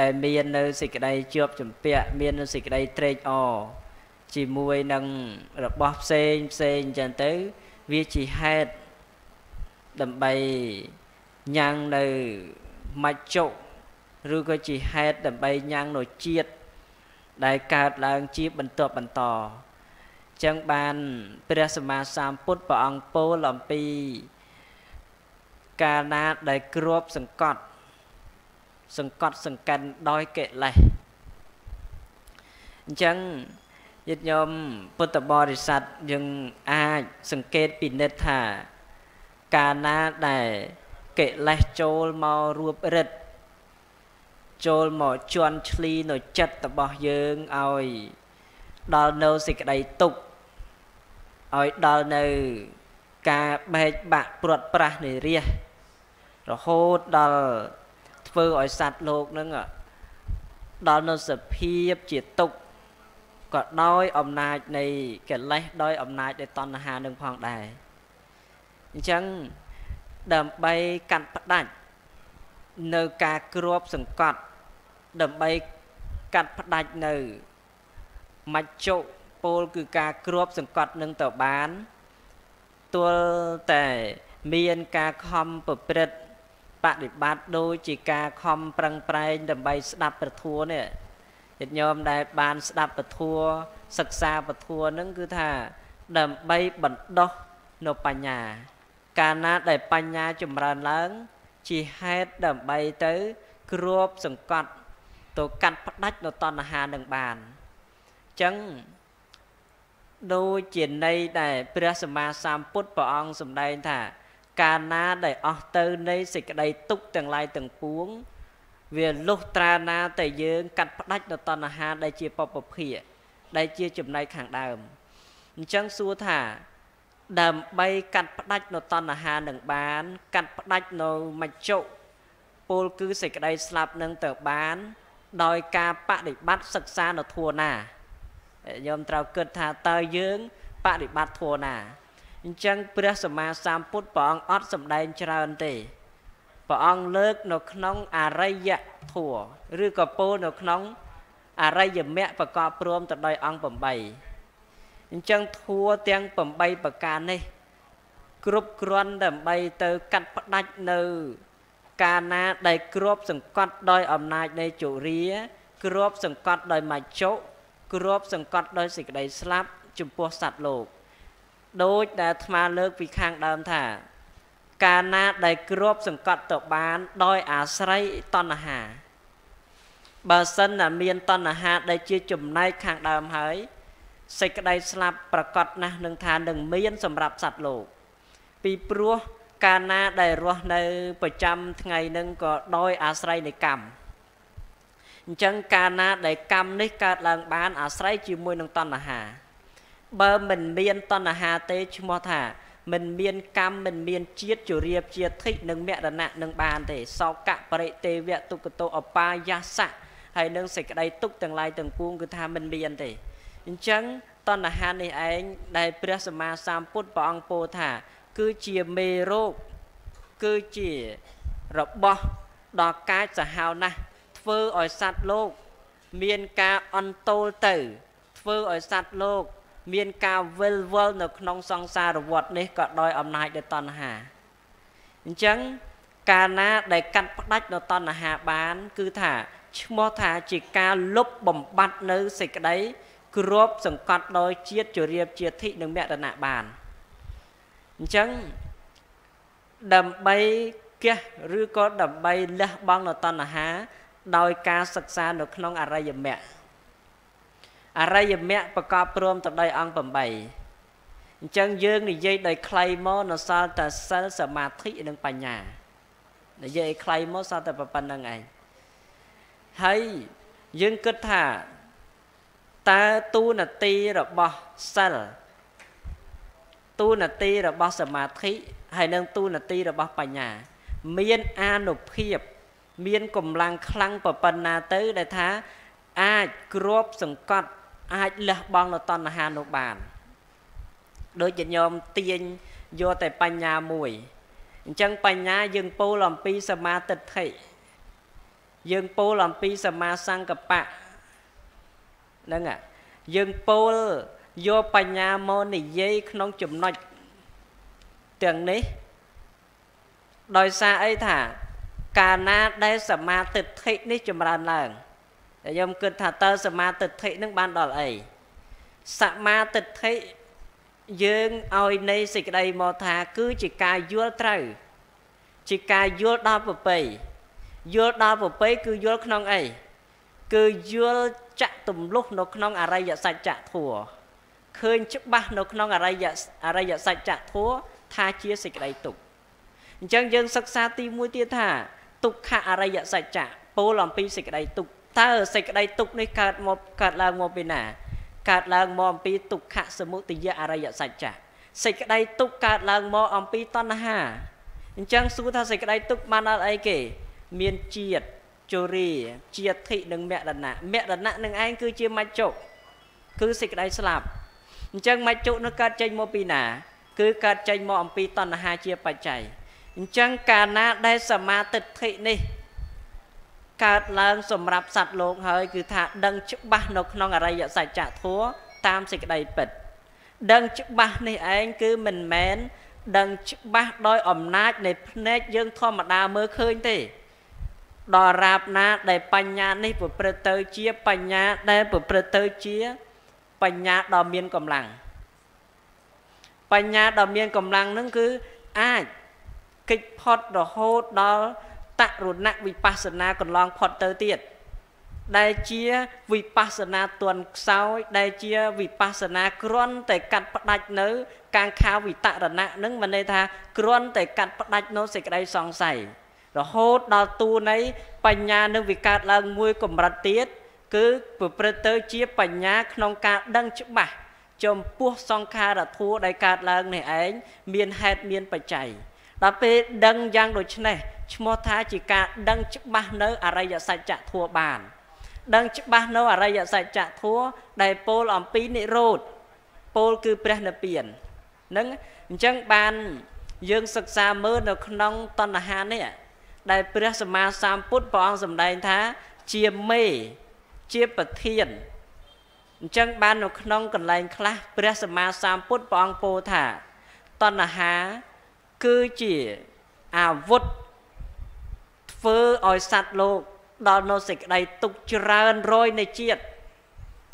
S3: ដែលមាននៅសេចក្តីជាប់ចម្ពាក់មាននៅសេចក្តីត្រេកអរជាមួយនឹងរបស់ផ្សេងផ្សេងអញ្ចឹងទៅ វាជាហេតុដើម្បីញ៉ាំងនៅមច្ចុឬក៏ជាហេតុដើម្បីញ៉ាំងនៅជាតិ ដែលកើតឡើងជាបន្ទាប់បន្តចឹងបានព្រះសម្មាសម្ពុទ្ធព្រះអង្គពោលអំពីកាលណាដែលគ្របសង្កត់ សង្កត់សង្កិនដោយកិលេសអញ្ចឹងញាតិញោមពុទ្ធបរិស័ទយើងអាចសង្កេតពិនិត្យថា កាលណាដែលកិលេសចូលមករួបរិទ្ធ ចូលមកជន់ឈ្លីនៅចិត្តរបស់យើងឲ្យដល់នៅសេចក្តីទុក្ខឲ្យដល់នៅការ បែកបាក់ព្រាត់ប្រាសនៃរាសរហូតដល់ធ្វើឲ្យសត្វលោកនឹងដល់នូវសភាពជាទុក្ខក៏ដោយអំណាចនៃកិលេសដោយអំណាចនៃតណ្ហានឹងផងដែរអញ្ចឹងដើម្បីកាត់ផ្ដាច់ នៅការគ្របសង្កត់ ដើម្បីកាត់ផ្ដាច់នៅមច្ចុពលគឺការគ្របសង្កត់នឹងទៅបានទល់តែមានការខំប្រព្រឹត្តបដិបត្តិដូចជាការខំប្រឹងប្រែងដើម្បីស្ដាប់ព្រះធម៌នេះញាតិញោមដែលបានស្ដាប់ព្រះធម៌សិក្សាព្រះធម៌នឹងគឺថាដើម្បីបណ្ដោះនៅបញ្ញា កាលណាដែលបញ្ញាចម្រើនឡើង ជាហេតុដើម្បីទៅគ្របសង្កត់ទៅកាត់ផ្ដាច់នៅតណ្ហានឹងបានអញ្ចឹងដូចជាន័យដែលព្រះសម្មាសម្ពុទ្ធព្រះអង្គសម្ដែងថា កាលណាដែលអស់ទៅនៃសេចក្តីទុក្ខទាំងឡាយទាំងពួង វាលុះត្រាណាតែយើង កាត់ផ្ដាច់នៅតណ្ហាដែលជាបពភាកដែលជាចំណែកខាងដើមអញ្ចឹងសួរថា ដើម្បីកាត់ផ្ដាច់នៅតណ្ហានឹងបាន កាត់ផ្ដាច់នៅមច្ចុពលគឺសេចក្តីស្លាប់នឹងទៅបាន ដោយការបដិបត្តិសិក្សានៅធัวណាញោមត្រូវគិតថាតើយើងបដិបត្តិធัวណាអញ្ចឹងព្រះសម្មាសម្ពុទ្ធព្រះអង្គអត់សម្ដែងច្រើនទេព្រះអង្គលើកនៅក្នុងអរិយធัวឬក៏ពោលនៅក្នុងអរិយមគ្គប្រកបព្រមទៅដោយអង្គ8 អញ្ចឹងធัวទាំង8ប្រការនេះ គ្រប់គ្រាន់ដើម្បីទៅកាត់ផ្ដាច់នៅ កាលណាដែលគ្របសង្កត់ដោយអំណាចនៃជរាគ្របសង្កត់ដោយមច្ចុគ្របសង្កត់ដោយសេចក្តីស្លាប់ចំពោះសត្វលោកដូចដែលអាត្មាលើកពីខាងដើមថា កាលណាដែលគ្របសង្កត់ទៅបានដោយអាស្រ័យតណ្ហាបើសិនតែមានតណ្ហាដែលជាចំណែកខាងដើមហើយ សេចក្តីស្លាប់ប្រកបណាស់នឹងថានឹងមានសម្រាប់សត្វលោក ពីព្រោះកាលណាដែលរស់នៅប្រចាំថ្ងៃនឹងក៏ដោយអាស្រ័យនៃកម្មអញ្ចឹងកាលណាដែលកម្មនេះកើតឡើងបាន អាស្រ័យជាមួយនឹងតណ្ហា បើមិនមានតណ្ហាទេឈ្មោះថាមិនមានកម្មមិនមានជាតិជរាបជាធិនិងមរណៈនឹងបានទេសោកៈបរិទេវៈទុគតោអបាយាសៈហើយនឹងសេចក្តីទុកទាំងឡាយទាំងពួងគឺថាមិនមានទេ អញ្ចឹងតណ្ហានេះឯងដែលព្រះសម្មាសម្ពុទ្ធព្រះអង្គពោលថា គឺជាមេរោគគឺជារបស់ដ៏កាចសាហាវណាស់ធ្វើឲ្យសត្វលោក មានការអន់តូលទៅ ធ្វើឲ្យសត្វលោក មានការវិលវល់នៅក្នុងសង្សារវដ្តនេះក៏ដោយអំណាចនៃតណ្ហាអញ្ចឹងកាលណាដែលកាត់ផ្ដាច់នៅតណ្ហាបាន គឺថាឈ្មោះថាជាការលុបបំបត្តិនៅសេចក្តី គ្របសង្កត់ដោយជាតិជរាបជាធិនិងមរណៈបានអញ្ចឹងដើម្បីគះឬក៏ដើម្បីលះបង់នៅតណ្ហា ដោយការសិក្សានៅក្នុងអរិយមគ្គអរិយមគ្គប្រកបព្រមទៅដោយអង្គ8អញ្ចឹងយើងនិយាយដោយខ្លីមកនៅសល់តែសិលសមាធិនិងបញ្ញានិយាយឲ្យខ្លីមកសល់តែប៉ុណ្្នឹងឯងហើយយើងគិតថា តើទូនាទីរបស់សិលទូនាទីរបស់សមាធិហើយនឹងទូនាទីរបស់បញ្ញា មានអានុភាព មានកម្លាំងខ្លាំងប៉ុណ្ណាទៅដែលថាអាចគ្របសង្កត់អាចលះបង់នៅតណ្ហានោះបានដូចជាញោមទាញយកតែបញ្ញាមួយអញ្ចឹងបញ្ញាយើងពោលអំពីសមាទិដ្ឋិយើងពោលអំពីសមាសង្កបៈ ហ្នឹងយើងពោលយកបញ្ញាមកនិយាយក្នុងចំណុចទាំងនេះ ដោយសារអីថា កាលណាដែលសមាទិដ្ឋិនេះចម្រើនឡើងតែខ្ញុំគិតថាតើសមាទិដ្ឋិនឹងបានដល់អីសមាទិដ្ឋិយើងឲ្យនៃសេចក្តីមកថា គឺជាការយល់ត្រូវជាការយល់ដល់ប្រពៃយល់ដល់ប្រពៃគឺយល់ក្នុងអី គឺយល់ចាក់ទម្លុះនៅក្នុងអរិយសច្ចធัวឃើញច្បាស់នៅក្នុងអរិយអរិយសច្ចធัวថាជាសេចក្តីទុក្ខអញ្ចឹងយើងសិក្សាទី1ទៀតថាទុក្ខអរិយសច្ចៈពោលអំពីសេចក្តីទុក្ខតើសេចក្តីទុក្ខនេះកើតមកកើតឡើងមកពីណាកើតឡើងមកអំពីទុក្ខសមុទយអរិយសច្ចៈសេចក្តីទុក្ខកើតឡើងមកអំពីតណ្ហាអញ្ចឹងសួរថាសេចក្តីទុក្ខបានអត់អីគេ មានជាតិ ជរីជាធិនិងមរណៈមរណៈនឹងឯងគឺជាមច្ចុគឺសេចក្តីស្លាប់អញ្ចឹងមច្ចុនោះកើតចេញមកពីណា គឺកើតចេញមកអំពីតណ្ហាជាបច្ច័យអញ្ចឹងកាលណាដែលសមាទិដ្ឋិនេះកើតឡើងសម្រាប់សត្វលោកហើយគឺថាដឹងច្បាស់នៅក្នុងអរិយសច្ចធម៌តាមសេចក្តីពិតដឹងច្បាស់នេះឯងគឺមិនមែនដឹងច្បាស់ដោយអំណាចនៃភ្នែកយើងធម្មតាមើលឃើញទេ ដល់រាបណាដែលបញ្ញានេះប្រព្រឹត្តទៅជាបញ្ញាដែលប្រព្រឹត្តទៅជាបញ្ញាដ៏មានកម្លាំងបញ្ញាដ៏មានកម្លាំងនឹងគឺអាចកិច្ចផុតរហូតដល់តរុណវិបស្សនាកន្លងផុតទៅទៀតដែលជាវិបស្សនាទន់ខ្សោយដែលជាវិបស្សនាគ្រាន់តែកាត់ផ្ដាច់នៅ កាងខាវិតរណៈនឹងមានន័យថាគ្រាន់តែកាត់ផ្ដាច់នៅសេចក្តីសង្ស័យ រហូតដល់ទូនៃបញ្ញានឹងវិកើតឡើងមួយកម្រិតទៀតគឺប្រព្រឹត្តទៅជាបញ្ញាក្នុងការដឹងច្បាស់ចំពោះសង្ខារធัวដែលកើតឡើងនេះឯងមានហេតុមានបច្ច័យដល់ពេលដឹងយ៉ាងដូចនេះឈ្មោះថាជាការដឹងច្បាស់នៅអរិយសច្ចធัวបានដឹងច្បាស់នៅអរិយសច្ចធัวដែលពោលអំពីនិរោធពោលគឺព្រះនិព្វាននឹងអញ្ចឹងបានយើងសិក្សាមើលនៅក្នុងតណ្ហានេះ ដែលព្រះសម្មាសម្ពុទ្ធព្រះអង្គសម្ដែងថាជាមេជាប្រធានអញ្ចឹងបាននៅក្នុងកន្លែងខ្លះព្រះសម្មាសម្ពុទ្ធព្រះអង្គពោលថាតណ្ហាគឺជាអាវុធធ្វើឲ្យសត្វលោកដល់នៅសេចក្តីទុកច្រើនរយនៃជាតិ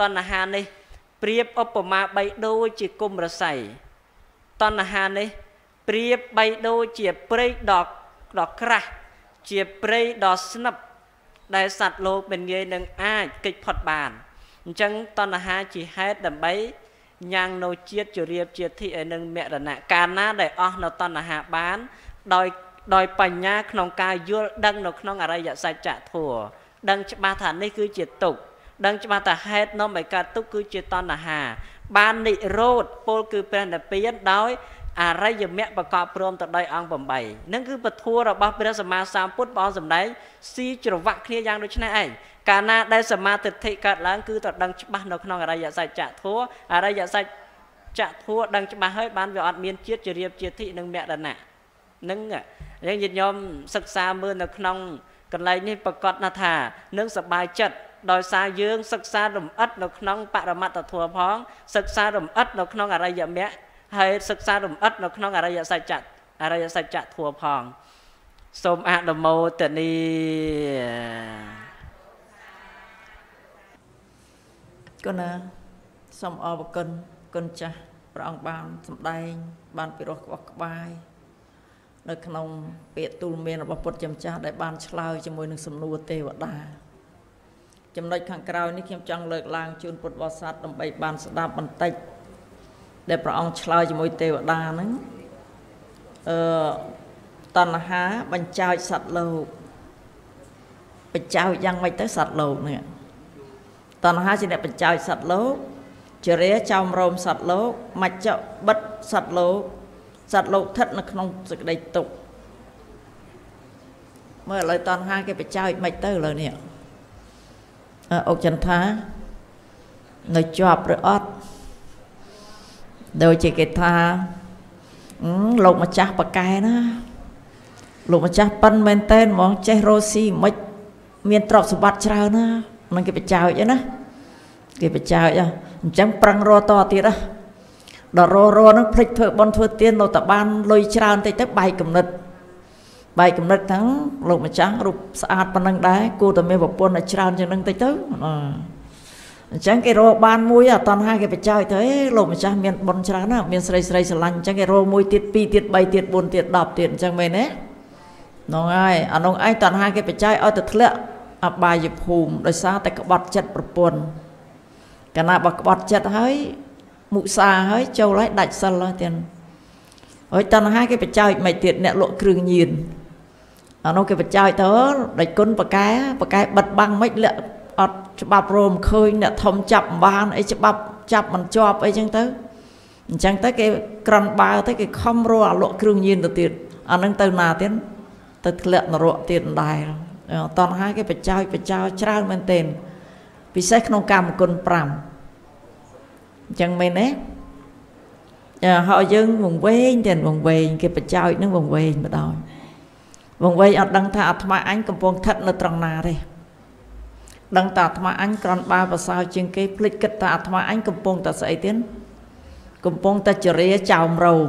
S3: តណ្ហានេះប្រៀបឧបមាបីដូចជាគុំរស័យតណ្ហានេះប្រៀបបីដូចជាព្រៃដកដកក្រាស់ ជាព្រៃដ៏ស្និបដែលសត្វលោកមិនងាយនឹងអាចគេចផុតបានអញ្ចឹងតណ្ហាជាហេតុដើម្បីញ៉ាំងនៅជាតិជរាបជាតិធិឯនឹងមរណៈកាលណាដែលអស់នៅតណ្ហាបាន ដោយដោយបញ្ញាក្នុងការយល់ដឹងនៅក្នុងអរិយសច្ចធម៌ដឹងច្បាស់ថានេះគឺជាទុក្ខដឹងច្បាស់ថាហេតុនាំឲ្យកើតទុក្ខគឺជាតណ្ហា បាននិរោធពលគឺព្រះនិព្វានដោយ អរិយមគ្គប្រកបព្រមទៅដោយអង្គ8នឹងគឺពធัวរបស់ព្រះសម្មាសម្ពុទ្ធព្រះអង្គសម្ដែងស៊ីច្រវាក់គ្នាយ៉ាងដូចនេះឯងកាលណាដែលសមាទិដ្ឋិកើតឡើងគឺទៅដឹងច្បាស់នៅក្នុងអរិយសច្ចធัวអរិយសច្ចធัวដឹងច្បាស់ហើយបានវាអត់មានជាតិជារៀបជាធិនិងមរណៈនឹងយើងញាតិញោមសិក្សាមើលនៅក្នុងកន្លែងនេះប្រកាសថានឹងសบายចិត្តដោយសារយើងសិក្សារំអិតនៅក្នុងបរមត្តធម៌ផងសិក្សារំអិតនៅក្នុងអរិយមគ្គ ហើយសិក្សារំអិតនៅក្នុងអរិយសច្ចៈអរិយសច្ចៈធัวផងសូមអនុមោទនី
S1: គុណសូមអរគុណគុណចាស់ព្រះអង្គបានសម្ដែង បានពិរោះក្បោះក្បាយនៅក្នុងពាក្យទូលមានរបស់ពុទ្ធចំចាស់ដែលបានឆ្លើយជាមួយនឹងសំណួរទេវតាចំណុចខាងក្រោយនេះខ្ញុំចង់លើកឡើងជូនពុទ្ធបរិស័ទដើម្បីបានស្ដាប់បន្តិច ដែលព្រះអង្គឆ្លើយជាមួយទេវតាហ្នឹងអឺតណ្ហាបញ្ចោចសត្វលោកបញ្ចោចយ៉ាងម៉េចទៅសត្វលោកនេះតណ្ហាជាអ្នកបញ្ចោចសត្វលោកចរិយាចោមរោមសត្វលោកមច្ចៈបិទសត្វលោកសត្វលោកស្ថិតនៅក្នុងសេចក្តីទុក្ខមើលឥឡូវតណ្ហាគេបញ្ចោចមិនទៅឥឡូវនេះអុកចន្ទថានៅជាប់ឬអត់ ដូចជាគេថាលោកម្ចាស់ប៉កែណាលោកម្ចាស់ប៉ិនមែនតែនហ្មងចេះរស់ស៊ីមិនមានទ្រព្យសម្បត្តិច្រើនណានឹងគេបចោចណាគេបចោចអញ្ចឹងប្រឹងរកតទៀតណាដល់ររហ្នឹងភ្លេចធ្វើបន់ធ្វើទៀននៅតែបានលុយច្រើនតិចទៅបែកកំណត់បែកកំណត់ទាំងលោកម្ចាស់រូបស្អាតប៉ុណ្ណឹងដែរគួរតែមានប្រពន្ធឲ្យច្រើនជាងនឹងតិចទៅ អញ្ចឹងគេរកបានមួយអត់តន់ហាគេបច្ច័យទៅអេលោកម្ចាស់មានបុណ្យច្រើនណាស់មានស្រីស្រីស្រឡាញ់អញ្ចឹងគេរកមួយទៀត2ទៀត3ទៀត4ទៀត10ទៀតអញ្ចឹងមែនទេនោះហើយអានោះឯងតន់ហាគេបច្ច័យឲ្យទៅធ្លាក់អបាយភូមិដោយសារតែក្បត់ចិត្តប្រពន្ធកាលណាបើក្បត់ចិត្តហើយមុសាហើយចូលហើយដាច់សិលហើយទៀតហើយតណ្ហាគេបច្ច័យមិនទៀតអ្នកលក់គ្រឿងញៀនអានោះគេបច្ច័យទៅដាច់គុណបកែបកែបិទបាំងមិនលាក់ អត់ច្បាប់រោមឃើញអ្នកធំចាប់បានអីច្បាប់ចាប់មិនជាប់អីចឹងទៅអញ្ចឹងទៅគេក្រាន់បើទៅគេខំរកអាលក់គ្រឿងញៀនទៅទៀតអានឹងទៅណាទៀតទៅធ្លាក់នរកទៀតដែរតណ្ហាគេបច្ចោយបច្ចោច្រើនមែនទែនពិសេសក្នុងកម្មគុណ5អញ្ចឹងមែនទេហើយយើងវង្វេងតែវង្វេងគេបច្ចោយនឹងវង្វេងម្ដងវង្វេងអត់ដឹងថាអាត្មាអញកំពុងស្ថិតនៅត្រង់ណាទេ ដឹងតែអាត្មាអញក្រនបាប្រសើរជាងគេភ្លេចគិតថាអាត្មាអញកំពុងតែស្អីទៀតកំពុងតែចរិយាចោមរោម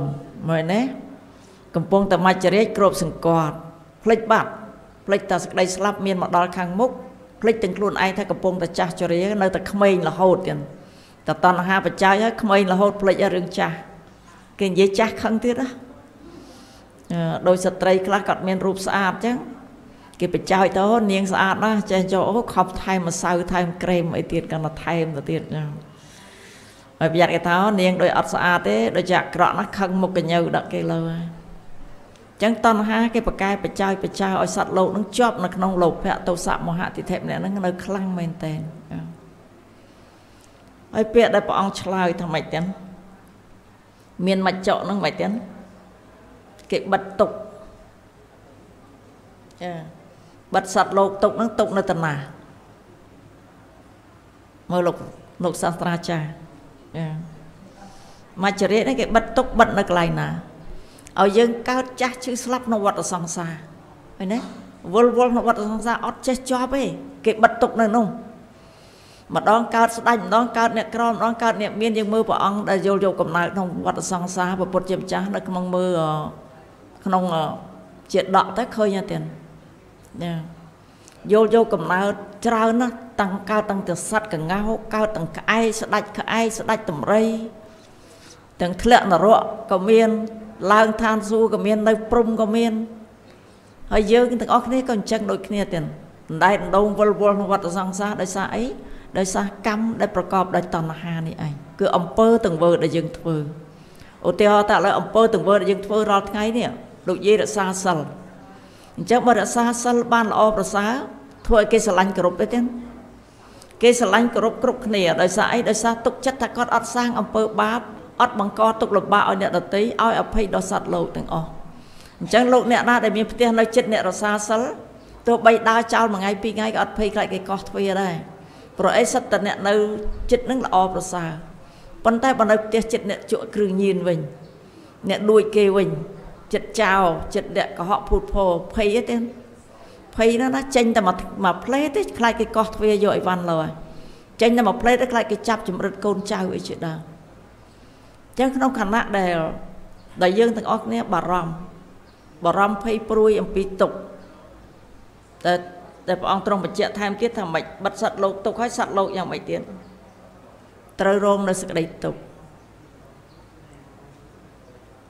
S1: មើលណាកំពុងតែមច្ចរិយគ្របសង្កត់ភ្លេចបាត់ភ្លេចតែសក្តីស្លាប់មានមកដល់ខាងមុខភ្លេចទាំងខ្លួនឯងថាកំពុងតែចាស់ចរិយានៅតែក្មេងរហូតទៀតតែតណ្ហាបច្ច័យហើយក្មេងរហូតភ្លេចរឿងចាស់គេនិយាយចាស់ខឹងទៀតណាដោយស្ត្រីខ្លះគាត់មានរូបស្អាតចឹង គេបច្ចោយទៅនាងស្អាតណាស់ចេះចូលអូខប់ថែមម្សៅថែមក្រែមអីទៀតកាន់តែថែមទៅទៀតចឹងហើយប្រយ័ត្នគេថានាងដូចអត់ស្អាតទេដូចចាក់ក្រក់ណាស់ខឹងមុខកញើដាក់គេលើហើយចឹងតណ្ហាគេប្រកែបច្ចោយបច្ចោឲ្យសត្វលោកនឹងជាប់នៅក្នុងលោភៈទោសៈមហៈទិដ្ឋិម្នាក់ហ្នឹងនៅខ្លាំងមែនតើហើយពាក្យដែលព្រះអង្គឆ្លើយថាម៉េចទាំងមានមច្ចៈហ្នឹងម៉េចទាំងគេបិទទុកចា បិទសត្វលោកទុកហ្នឹងទុកនៅតាណាមើលលោកលោកសាស្ត្រាចារ្យចាមច្ចរិយនេះគេបិទទុកបិទនៅកន្លែងណាឲ្យយើងកើតចាស់ឈឺស្លាប់ក្នុងវដ្តសង្សារឃើញទេវល់វល់ក្នុងវដ្តសង្សារអត់ចេះជាប់ទេគេបិទទុកនៅនោះម្ដងកើតស្ដាច់ម្ដងកើតអ្នកក្រម្ដងកើតអ្នកមានយើងមើលព្រះអង្គដែលយល់យកកំណើតក្នុងវដ្តសង្សារពុទ្ធជាម្ចាស់នៅក្នុងមើលក្នុងជាដកទៅឃើញទេ ណាយល់យកកំណើតច្រើនណាស់តាំងកើតតាំងទៅសัตว์កងៅកើតតាំងក្អែស្ដាច់ក្អែស្ដាច់តម្រៃទាំងធ្លាក់នរកក៏មាន ឡើងឋានសួគ៌ក៏មាន នៅព្រំក៏មានហើយយើងទាំងអស់គ្នាក៏អញ្ចឹងដូចគ្នាទៀតដណ្ដែតដងវល់វល់ក្នុងវត្តសង្សារដោយសារអីដោយសារកម្មដែលប្រកបដោយតណ្ហានេះឯងគឺអំពើទាំងវើដែលយើងធ្វើឧទាហរណ៍តើឥឡូវអំពើទាំងវើដែលយើងធ្វើរាល់ថ្ងៃនេះដូចយាយរក្សាសិល អញ្ចឹងបើរក្សាសិលបានល្អប្រសើរធ្វើឲ្យគេស្រឡាញ់គ្រប់ទេទៀតគេស្រឡាញ់គ្រប់គ្រប់គ្នាដោយសារអីដោយសារទុកចិត្តថាគាត់អត់សាងអំពើបាបអត់បង្កទុកលំបាកឲ្យអ្នកដទៃឲ្យអភ័យដល់សត្វលោកទាំងអស់អញ្ចឹងលោកអ្នកណាដែលមានផ្ទះនៅចិត្តអ្នករសាសិលទោះបីដើរចោលមួយថ្ងៃពីរថ្ងៃក៏អត់ភ័យខ្លាចគេកោះទ្វារដែរព្រោះអីសិតតែអ្នកនៅចិត្តនឹងល្អប្រសើរប៉ុន្តែបើនៅផ្ទះចិត្តអ្នកជក់គ្រឿងញៀនវិញអ្នកដួចគេវិញ ចិត្តចោលចិត្តអ្នកកុហកភូតភរភ័យទេភ័យណាស់ណាចេញតែមកមកផ្លេទេខ្លាចគេកោះទ្វារយកអីវ៉ាន់លើចេញតែមកផ្លេទេខ្លាចគេចាប់ចម្រិតកូនចៅអីជាដើមចឹងក្នុងខណៈដែលដែលយើងទាំងអស់គ្នាបារម្ភបារម្ភភ័យព្រួយអំពីទុក្ខតែតែព្រះអង្គទ្រង់បញ្ជាក់ថែមទៀតថាម៉េចបិទសត្វលោកទុក្ខហើយសត្វលោកយ៉ាងម៉េចទៀតត្រូវរងនៅសេចក្តីទុក្ខ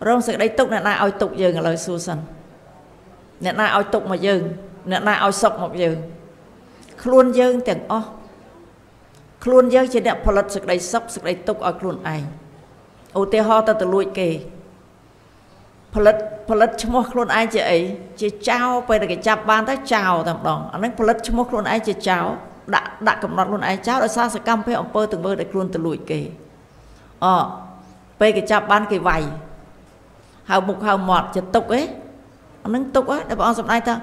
S1: រងសេចក្តីទុក្ខអ្នកណាឲ្យទុក្ខយើងឥឡូវសួរសិនអ្នកណាឲ្យទុក្ខមកយើងអ្នកណាឲ្យសុខមកយើងខ្លួនយើងទាំងអស់ខ្លួនយើងជាអ្នកផលិតសេចក្តីសុខសេចក្តីទុក្ខឲ្យខ្លួនឯងឧទាហរណ៍ទៅទៅលួចគេផលិតផលិតឈ្មោះខ្លួនឯងជាអីជាចៅពេលតែគេចាប់បានទៅចៅតែម្ដងអាហ្នឹងផលិតឈ្មោះខ្លួនឯងជាចៅដាក់ដាក់កំណត់ខ្លួនឯងចៅដោយសារសកម្មភាពអំពើទាំងមើលដែលខ្លួនទៅលួចគេអពេលគេចាប់បានគេវាយ ហៅមុខហៅមាត់ជាទុកឯងអាហ្នឹងទុកឯងដែលព្រះអង្គសម្ដែងថា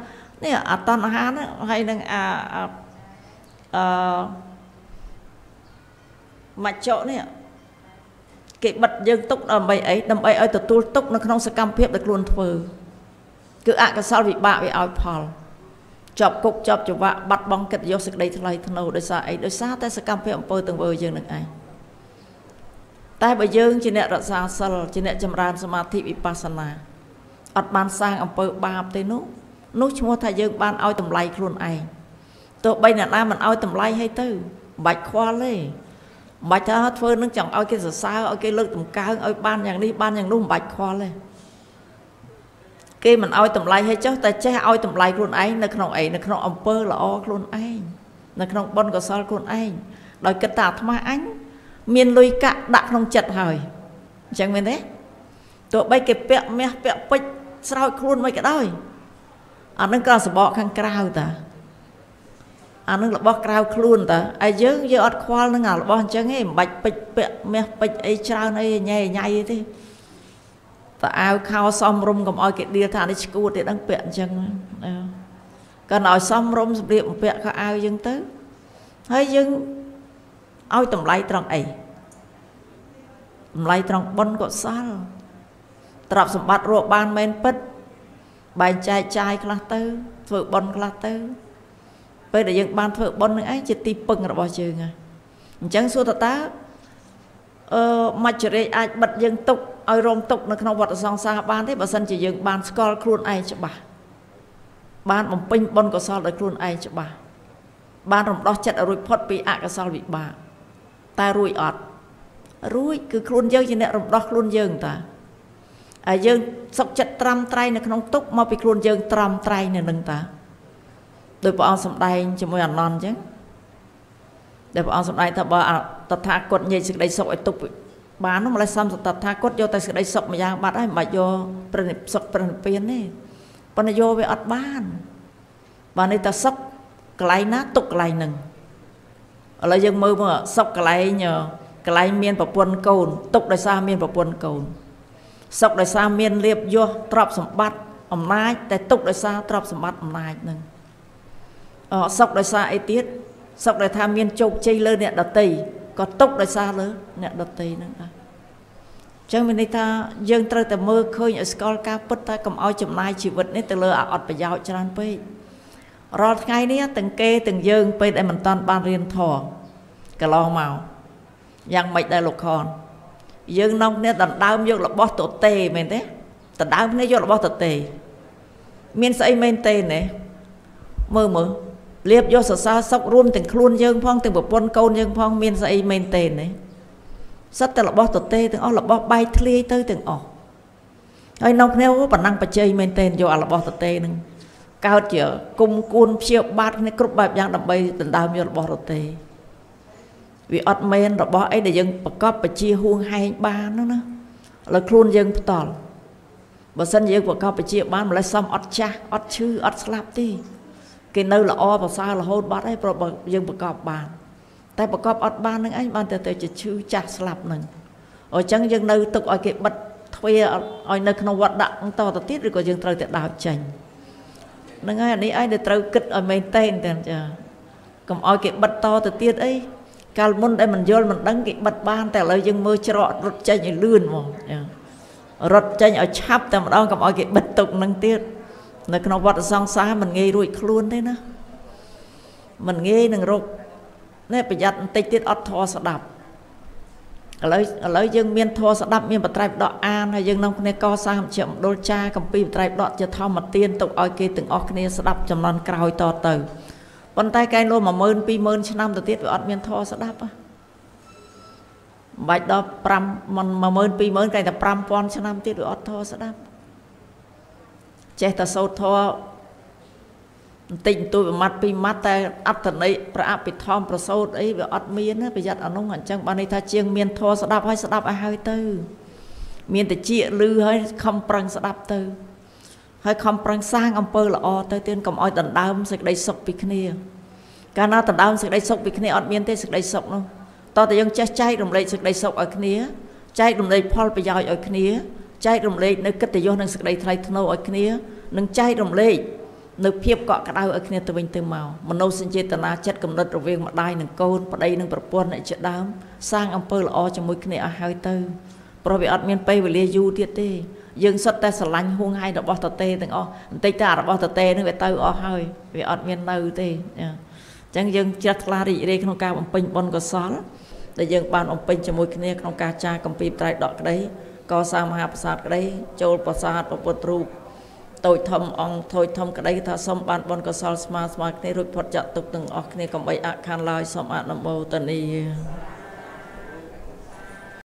S1: នេះអាតណ្ហាហ្នឹងហើយនឹងអាអឺមច្ចៈនេះគេបិទយើងទុកដើម្បីអីដើម្បីឲ្យទទួលទុកនៅក្នុងសកម្មភាពដែលខ្លួនធ្វើគឺអកុសលវិបាកវាឲ្យផលជាប់គុកជាប់ចង្វាក់បាត់បង់កិត្តិយសសេចក្តីថ្លៃថ្នូរដោយសារអីដោយសារតែសកម្មភាពអំពើទាំងវើយើងនឹងឯង តែបើយើងជាអ្នករក្សាសិលជាអ្នកចម្រើនសមាធិវិបស្សនាអត់បានសាងអំពើបាបទេនោះនោះឈ្មោះថាយើងបានឲ្យតម្លៃខ្លួនឯងទោះបីអ្នកណាមិនឲ្យតម្លៃឲ្យទៅមិនបាច់ខ្វល់ទេមិនបាច់ថាធ្វើនឹងចង់ឲ្យគេសរសើរឲ្យគេលើកតម្កើងឲ្យបានយ៉ាងនេះបានយ៉ាងនោះមិនបាច់ខ្វល់ទេគេមិនឲ្យតម្លៃឲ្យចុះតែចេះឲ្យតម្លៃខ្លួនឯងនៅក្នុងអីនៅក្នុងអំពើល្អខ្លួនឯងនៅក្នុងបុណ្យកុសលខ្លួនឯងដោយគិតថាអាត្មាអញ មានលុយកាក់ដាក់ក្នុងចិត្តហើយអញ្ចឹងមែនទេទោះបីគេពាក់មាសពាក់ពេជ្រស្រោចខ្លួនមិនក៏ដោយអានឹងក៏សបកខាងក្រៅតាអានឹងរបស់ក្រៅខ្លួនតាហើយយើងយើងអត់ខ្វល់នឹងអារបស់អញ្ចឹងឯងមិនបាច់ពេជ្រពាក់មាសពេជ្រអីច្រើនអីញ៉ៃញ៉ៃទេតើអាវខោសំរុំកុំឲ្យគេដៀលថានេះឈួតទេដឹងពាក់អញ្ចឹងកាន់ឲ្យសំរុំសម្លៀកបំពាក់ខោអាវយើងទៅហើយយើង ឲ្យតម្លៃត្រង់អីតម្លៃត្រង់បុណ្យកុសលទ្រព្យសម្បត្តិរកបានមែនពិតបែងចែកចាយខ្លះទៅ ធ្វើបុណ្យខ្លះទៅពេលដែលយើងបានធ្វើបុណ្យនឹងឯងជាទីពឹងរបស់យើងហ่ะអញ្ចឹងសួរតើតើអឺមច្ចរិយអាចបិទយើងទុកឲ្យរងទុកនៅក្នុងវដ្តសង្សារបានទេបើសិនជាយើងបានស្គាល់ខ្លួនឯងច្បាស់បានបំពេញបុណ្យកុសលដោយខ្លួនឯងច្បាស់បានរំដោះចិត្តឲ្យរួចផុតពីអកុសលវិបាក តែរួចអត់រួចគឺខ្លួនយើងជាអ្នករំដោះខ្លួនយើងតាហើយយើងសុខចិត្តត្រាំត្រៃនៅក្នុងទុកមកពីខ្លួនយើងត្រាំត្រៃនៅនឹងតាដោយព្រះអង្គសម្ដែងជាមួយអនន្តអញ្ចឹងដែលព្រះអង្គសម្ដែងថាបើតថាគតញែកសេចក្តីសុខឲ្យទុកបាននោះម្លេះសំសតថាគតយកតែសេចក្តីសុខម្យ៉ាងបាត់ហើយមិនបាច់យកព្រះសុខព្រះនិព្វានទេប៉ុន្តែយកវាអត់បានបាននេះតែសុខកន្លែងណាទុកកន្លែងហ្នឹង ឥឡូវយើងមើលមកសុខកន្លែងកន្លែងមានប្រពន្ធកូនទុកដោយសារមានប្រពន្ធកូនសុខដោយសារមានលៀបយោទ្រព្យសម្បត្តិអំណាចតែទុកដោយសារទ្រព្យសម្បត្តិអំណាចហ្នឹងអសុខដោយសារអីទៀតសុខដែលថាមានជោគជ័យលើអ្នកដតីក៏ទុកដោយសារលើអ្នកដតីហ្នឹងដែរចឹងមានន័យថាយើងត្រូវតែមើលឃើញឲ្យស្គាល់ការពិតតែកុំឲ្យចំណាយជីវិតនេះទៅលើអត់ប្រយោជន៍ច្រើនពេក រាល់ថ្ងៃនេះទាំងគេទាំងយើងពេលដែលមិនតាន់បានរៀនធម៌កន្លងមកយ៉ាងម៉េចដែរលោកខនយើងនាំគ្នាដណ្ដើមយករបស់ទទេមែនទេដណ្ដើមគ្នាយករបស់ទទេមានស្អីមែនទេណែមើលមើលលៀបយកសរសើរសុករួមទាំងខ្លួនយើងផងទាំងប្រពន្ធកូនយើងផងមានស្អីមែនទេណែសិតតែរបស់ទទេទាំងអស់របស់បែកធ្លាយទៅទាំងអស់ហើយនៅគ្នាប៉ុណ្ណឹងបច្ច័យមែនទេយកអារបស់ទទេនឹង កើតជាគុំគួនព្យាបាទគ្នាគ្រប់បែបយ៉ាងដើម្បីដណ្ដើមយករបស់ទទេវាអត់មែនរបស់អីដែលយើងប្រកបបជាហួងហែងបានហ្នឹងណាឥឡូវខ្លួនយើងផ្ដាល់បើសិនយើងប្រកបបជាបានម្លេះសំអត់ចាស់អត់ឈឺអត់ស្លាប់ទេគេនៅល្អប្រសើររហូតបាត់ហើយព្រោះយើងប្រកបបាន តែប្រកបអត់បាននឹងឯងបានតែទៅជាឈឺចាស់ស្លាប់នឹងអញ្ចឹងយើងនៅទុកឲ្យគេបិទទ្វារឲ្យនៅក្នុងវត្តដាក់តទៅទៀតឬក៏យើងត្រូវតែដើរចេញ ហ្នឹងហើយអានេះឯងដែលត្រូវគិតឲ្យមែនតែនតែចាកុំឲ្យគេបិទតទៅទៀតអីកាលមុនដែលមិនយល់មិនដឹងគេបិទបាន តែឥឡូវយើងមើលច្រករត់ចេញឲ្យលឿនហ្មងរត់ចេញឲ្យឆាប់តែម្ដងកុំឲ្យគេបិទទុកនឹងទៀតនៅក្នុងវត្តសង្សារមិនងាយរួចខ្លួនទេណាមិនងាយនឹងរកនេះប្រយ័ត្នបន្តិចទៀតអត់ធေါ်ស្ដាប់ ឥឡូវឥឡូវយើងមានធေါ်ស្ដាប់មានបត្រៃបដកអានហើយយើងនាំគ្នាកសាងជាមណ្ឌលចាកម្ពីបត្រៃបដកជាធម្មទានទុកឲ្យគេទាំងអស់គ្នាស្ដាប់ចំនួនក្រោយតទៅប៉ុន្តែកែលោ10000 20000ឆ្នាំទៅទៀតវាអត់មានធរស្ដាប់បាច់ដល់5 10000 20000កែតែ5000ឆ្នាំទៀតវាអត់ធរស្ដាប់ចេះតែសូត្រធរ បន្តិចបន្តួចមួយម៉ាត់ពីរម៉ាត់តែអត្តន័យប្រអភិធម្មប្រសូតអីវាអត់មានប្រយ័ត្នអានោះអញ្ចឹងបានន័យថាជាងមានធរស្ដាប់ហើយស្ដាប់ឲ្យហើយទៅ មានតិចលឺហើយខំប្រឹងស្ដាប់ទៅ ហើយខំប្រឹងសាងអំពើល្អទៅទៀនកុំឲ្យដណ្ដើមសេចក្តីសុខពីគ្នា កាលណាដណ្ដើមសេចក្តីសុខពីគ្នាអត់មានទេសេចក្តីសុខនោះតោះតែយើងចេះចែករំលែកសេចក្តីសុខឲ្យគ្នាចែករំលែកផលប្រយោជន៍ឲ្យគ្នាចែករំលែកនៅកិត្តិយសនិងសេចក្តីថ្លៃថ្នូរឲ្យគ្នា និងចែករំលែក នៅភាពកក់ក្ដៅឲ្យគ្នាទៅវិញទៅមកមនោសញ្ចេតនាចិត្តកំណត់រវាងម្ដាយនិងកូនប្តីនិងប្រពន្ធអ្នកជាដើមសាងអំពើល្អជាមួយគ្នាឲ្យហើយទៅព្រោះវាអត់មានពេលវេលាយូរទៀតទេយើងសុទ្ធតែស្រឡាញ់ហួងហែងរបស់តទេទាំងអស់បន្តិចតែរបស់តទេនឹងវាទៅអស់ហើយវាអត់មាននៅទេអញ្ចឹងយើងជ្រះថ្លារីករាយក្នុងការបំពេញបុណ្យកុសលដែលយើងបានបំពេញជាមួយគ្នាក្នុងការចារកម្ពីត្រៃដកក្តីកសាងមហាប្រាសាទក្តីចូលប្រាសាទពុទ្ធរូប តូចធំអង្គថូចធំក្តីថាសូមបានបុណ្យកុសលស្មើស្មើគ្នារួចផុតចាក់ទុកទាំងអស់គ្នាកំបីអខានឡើយសូមអនុមោទនា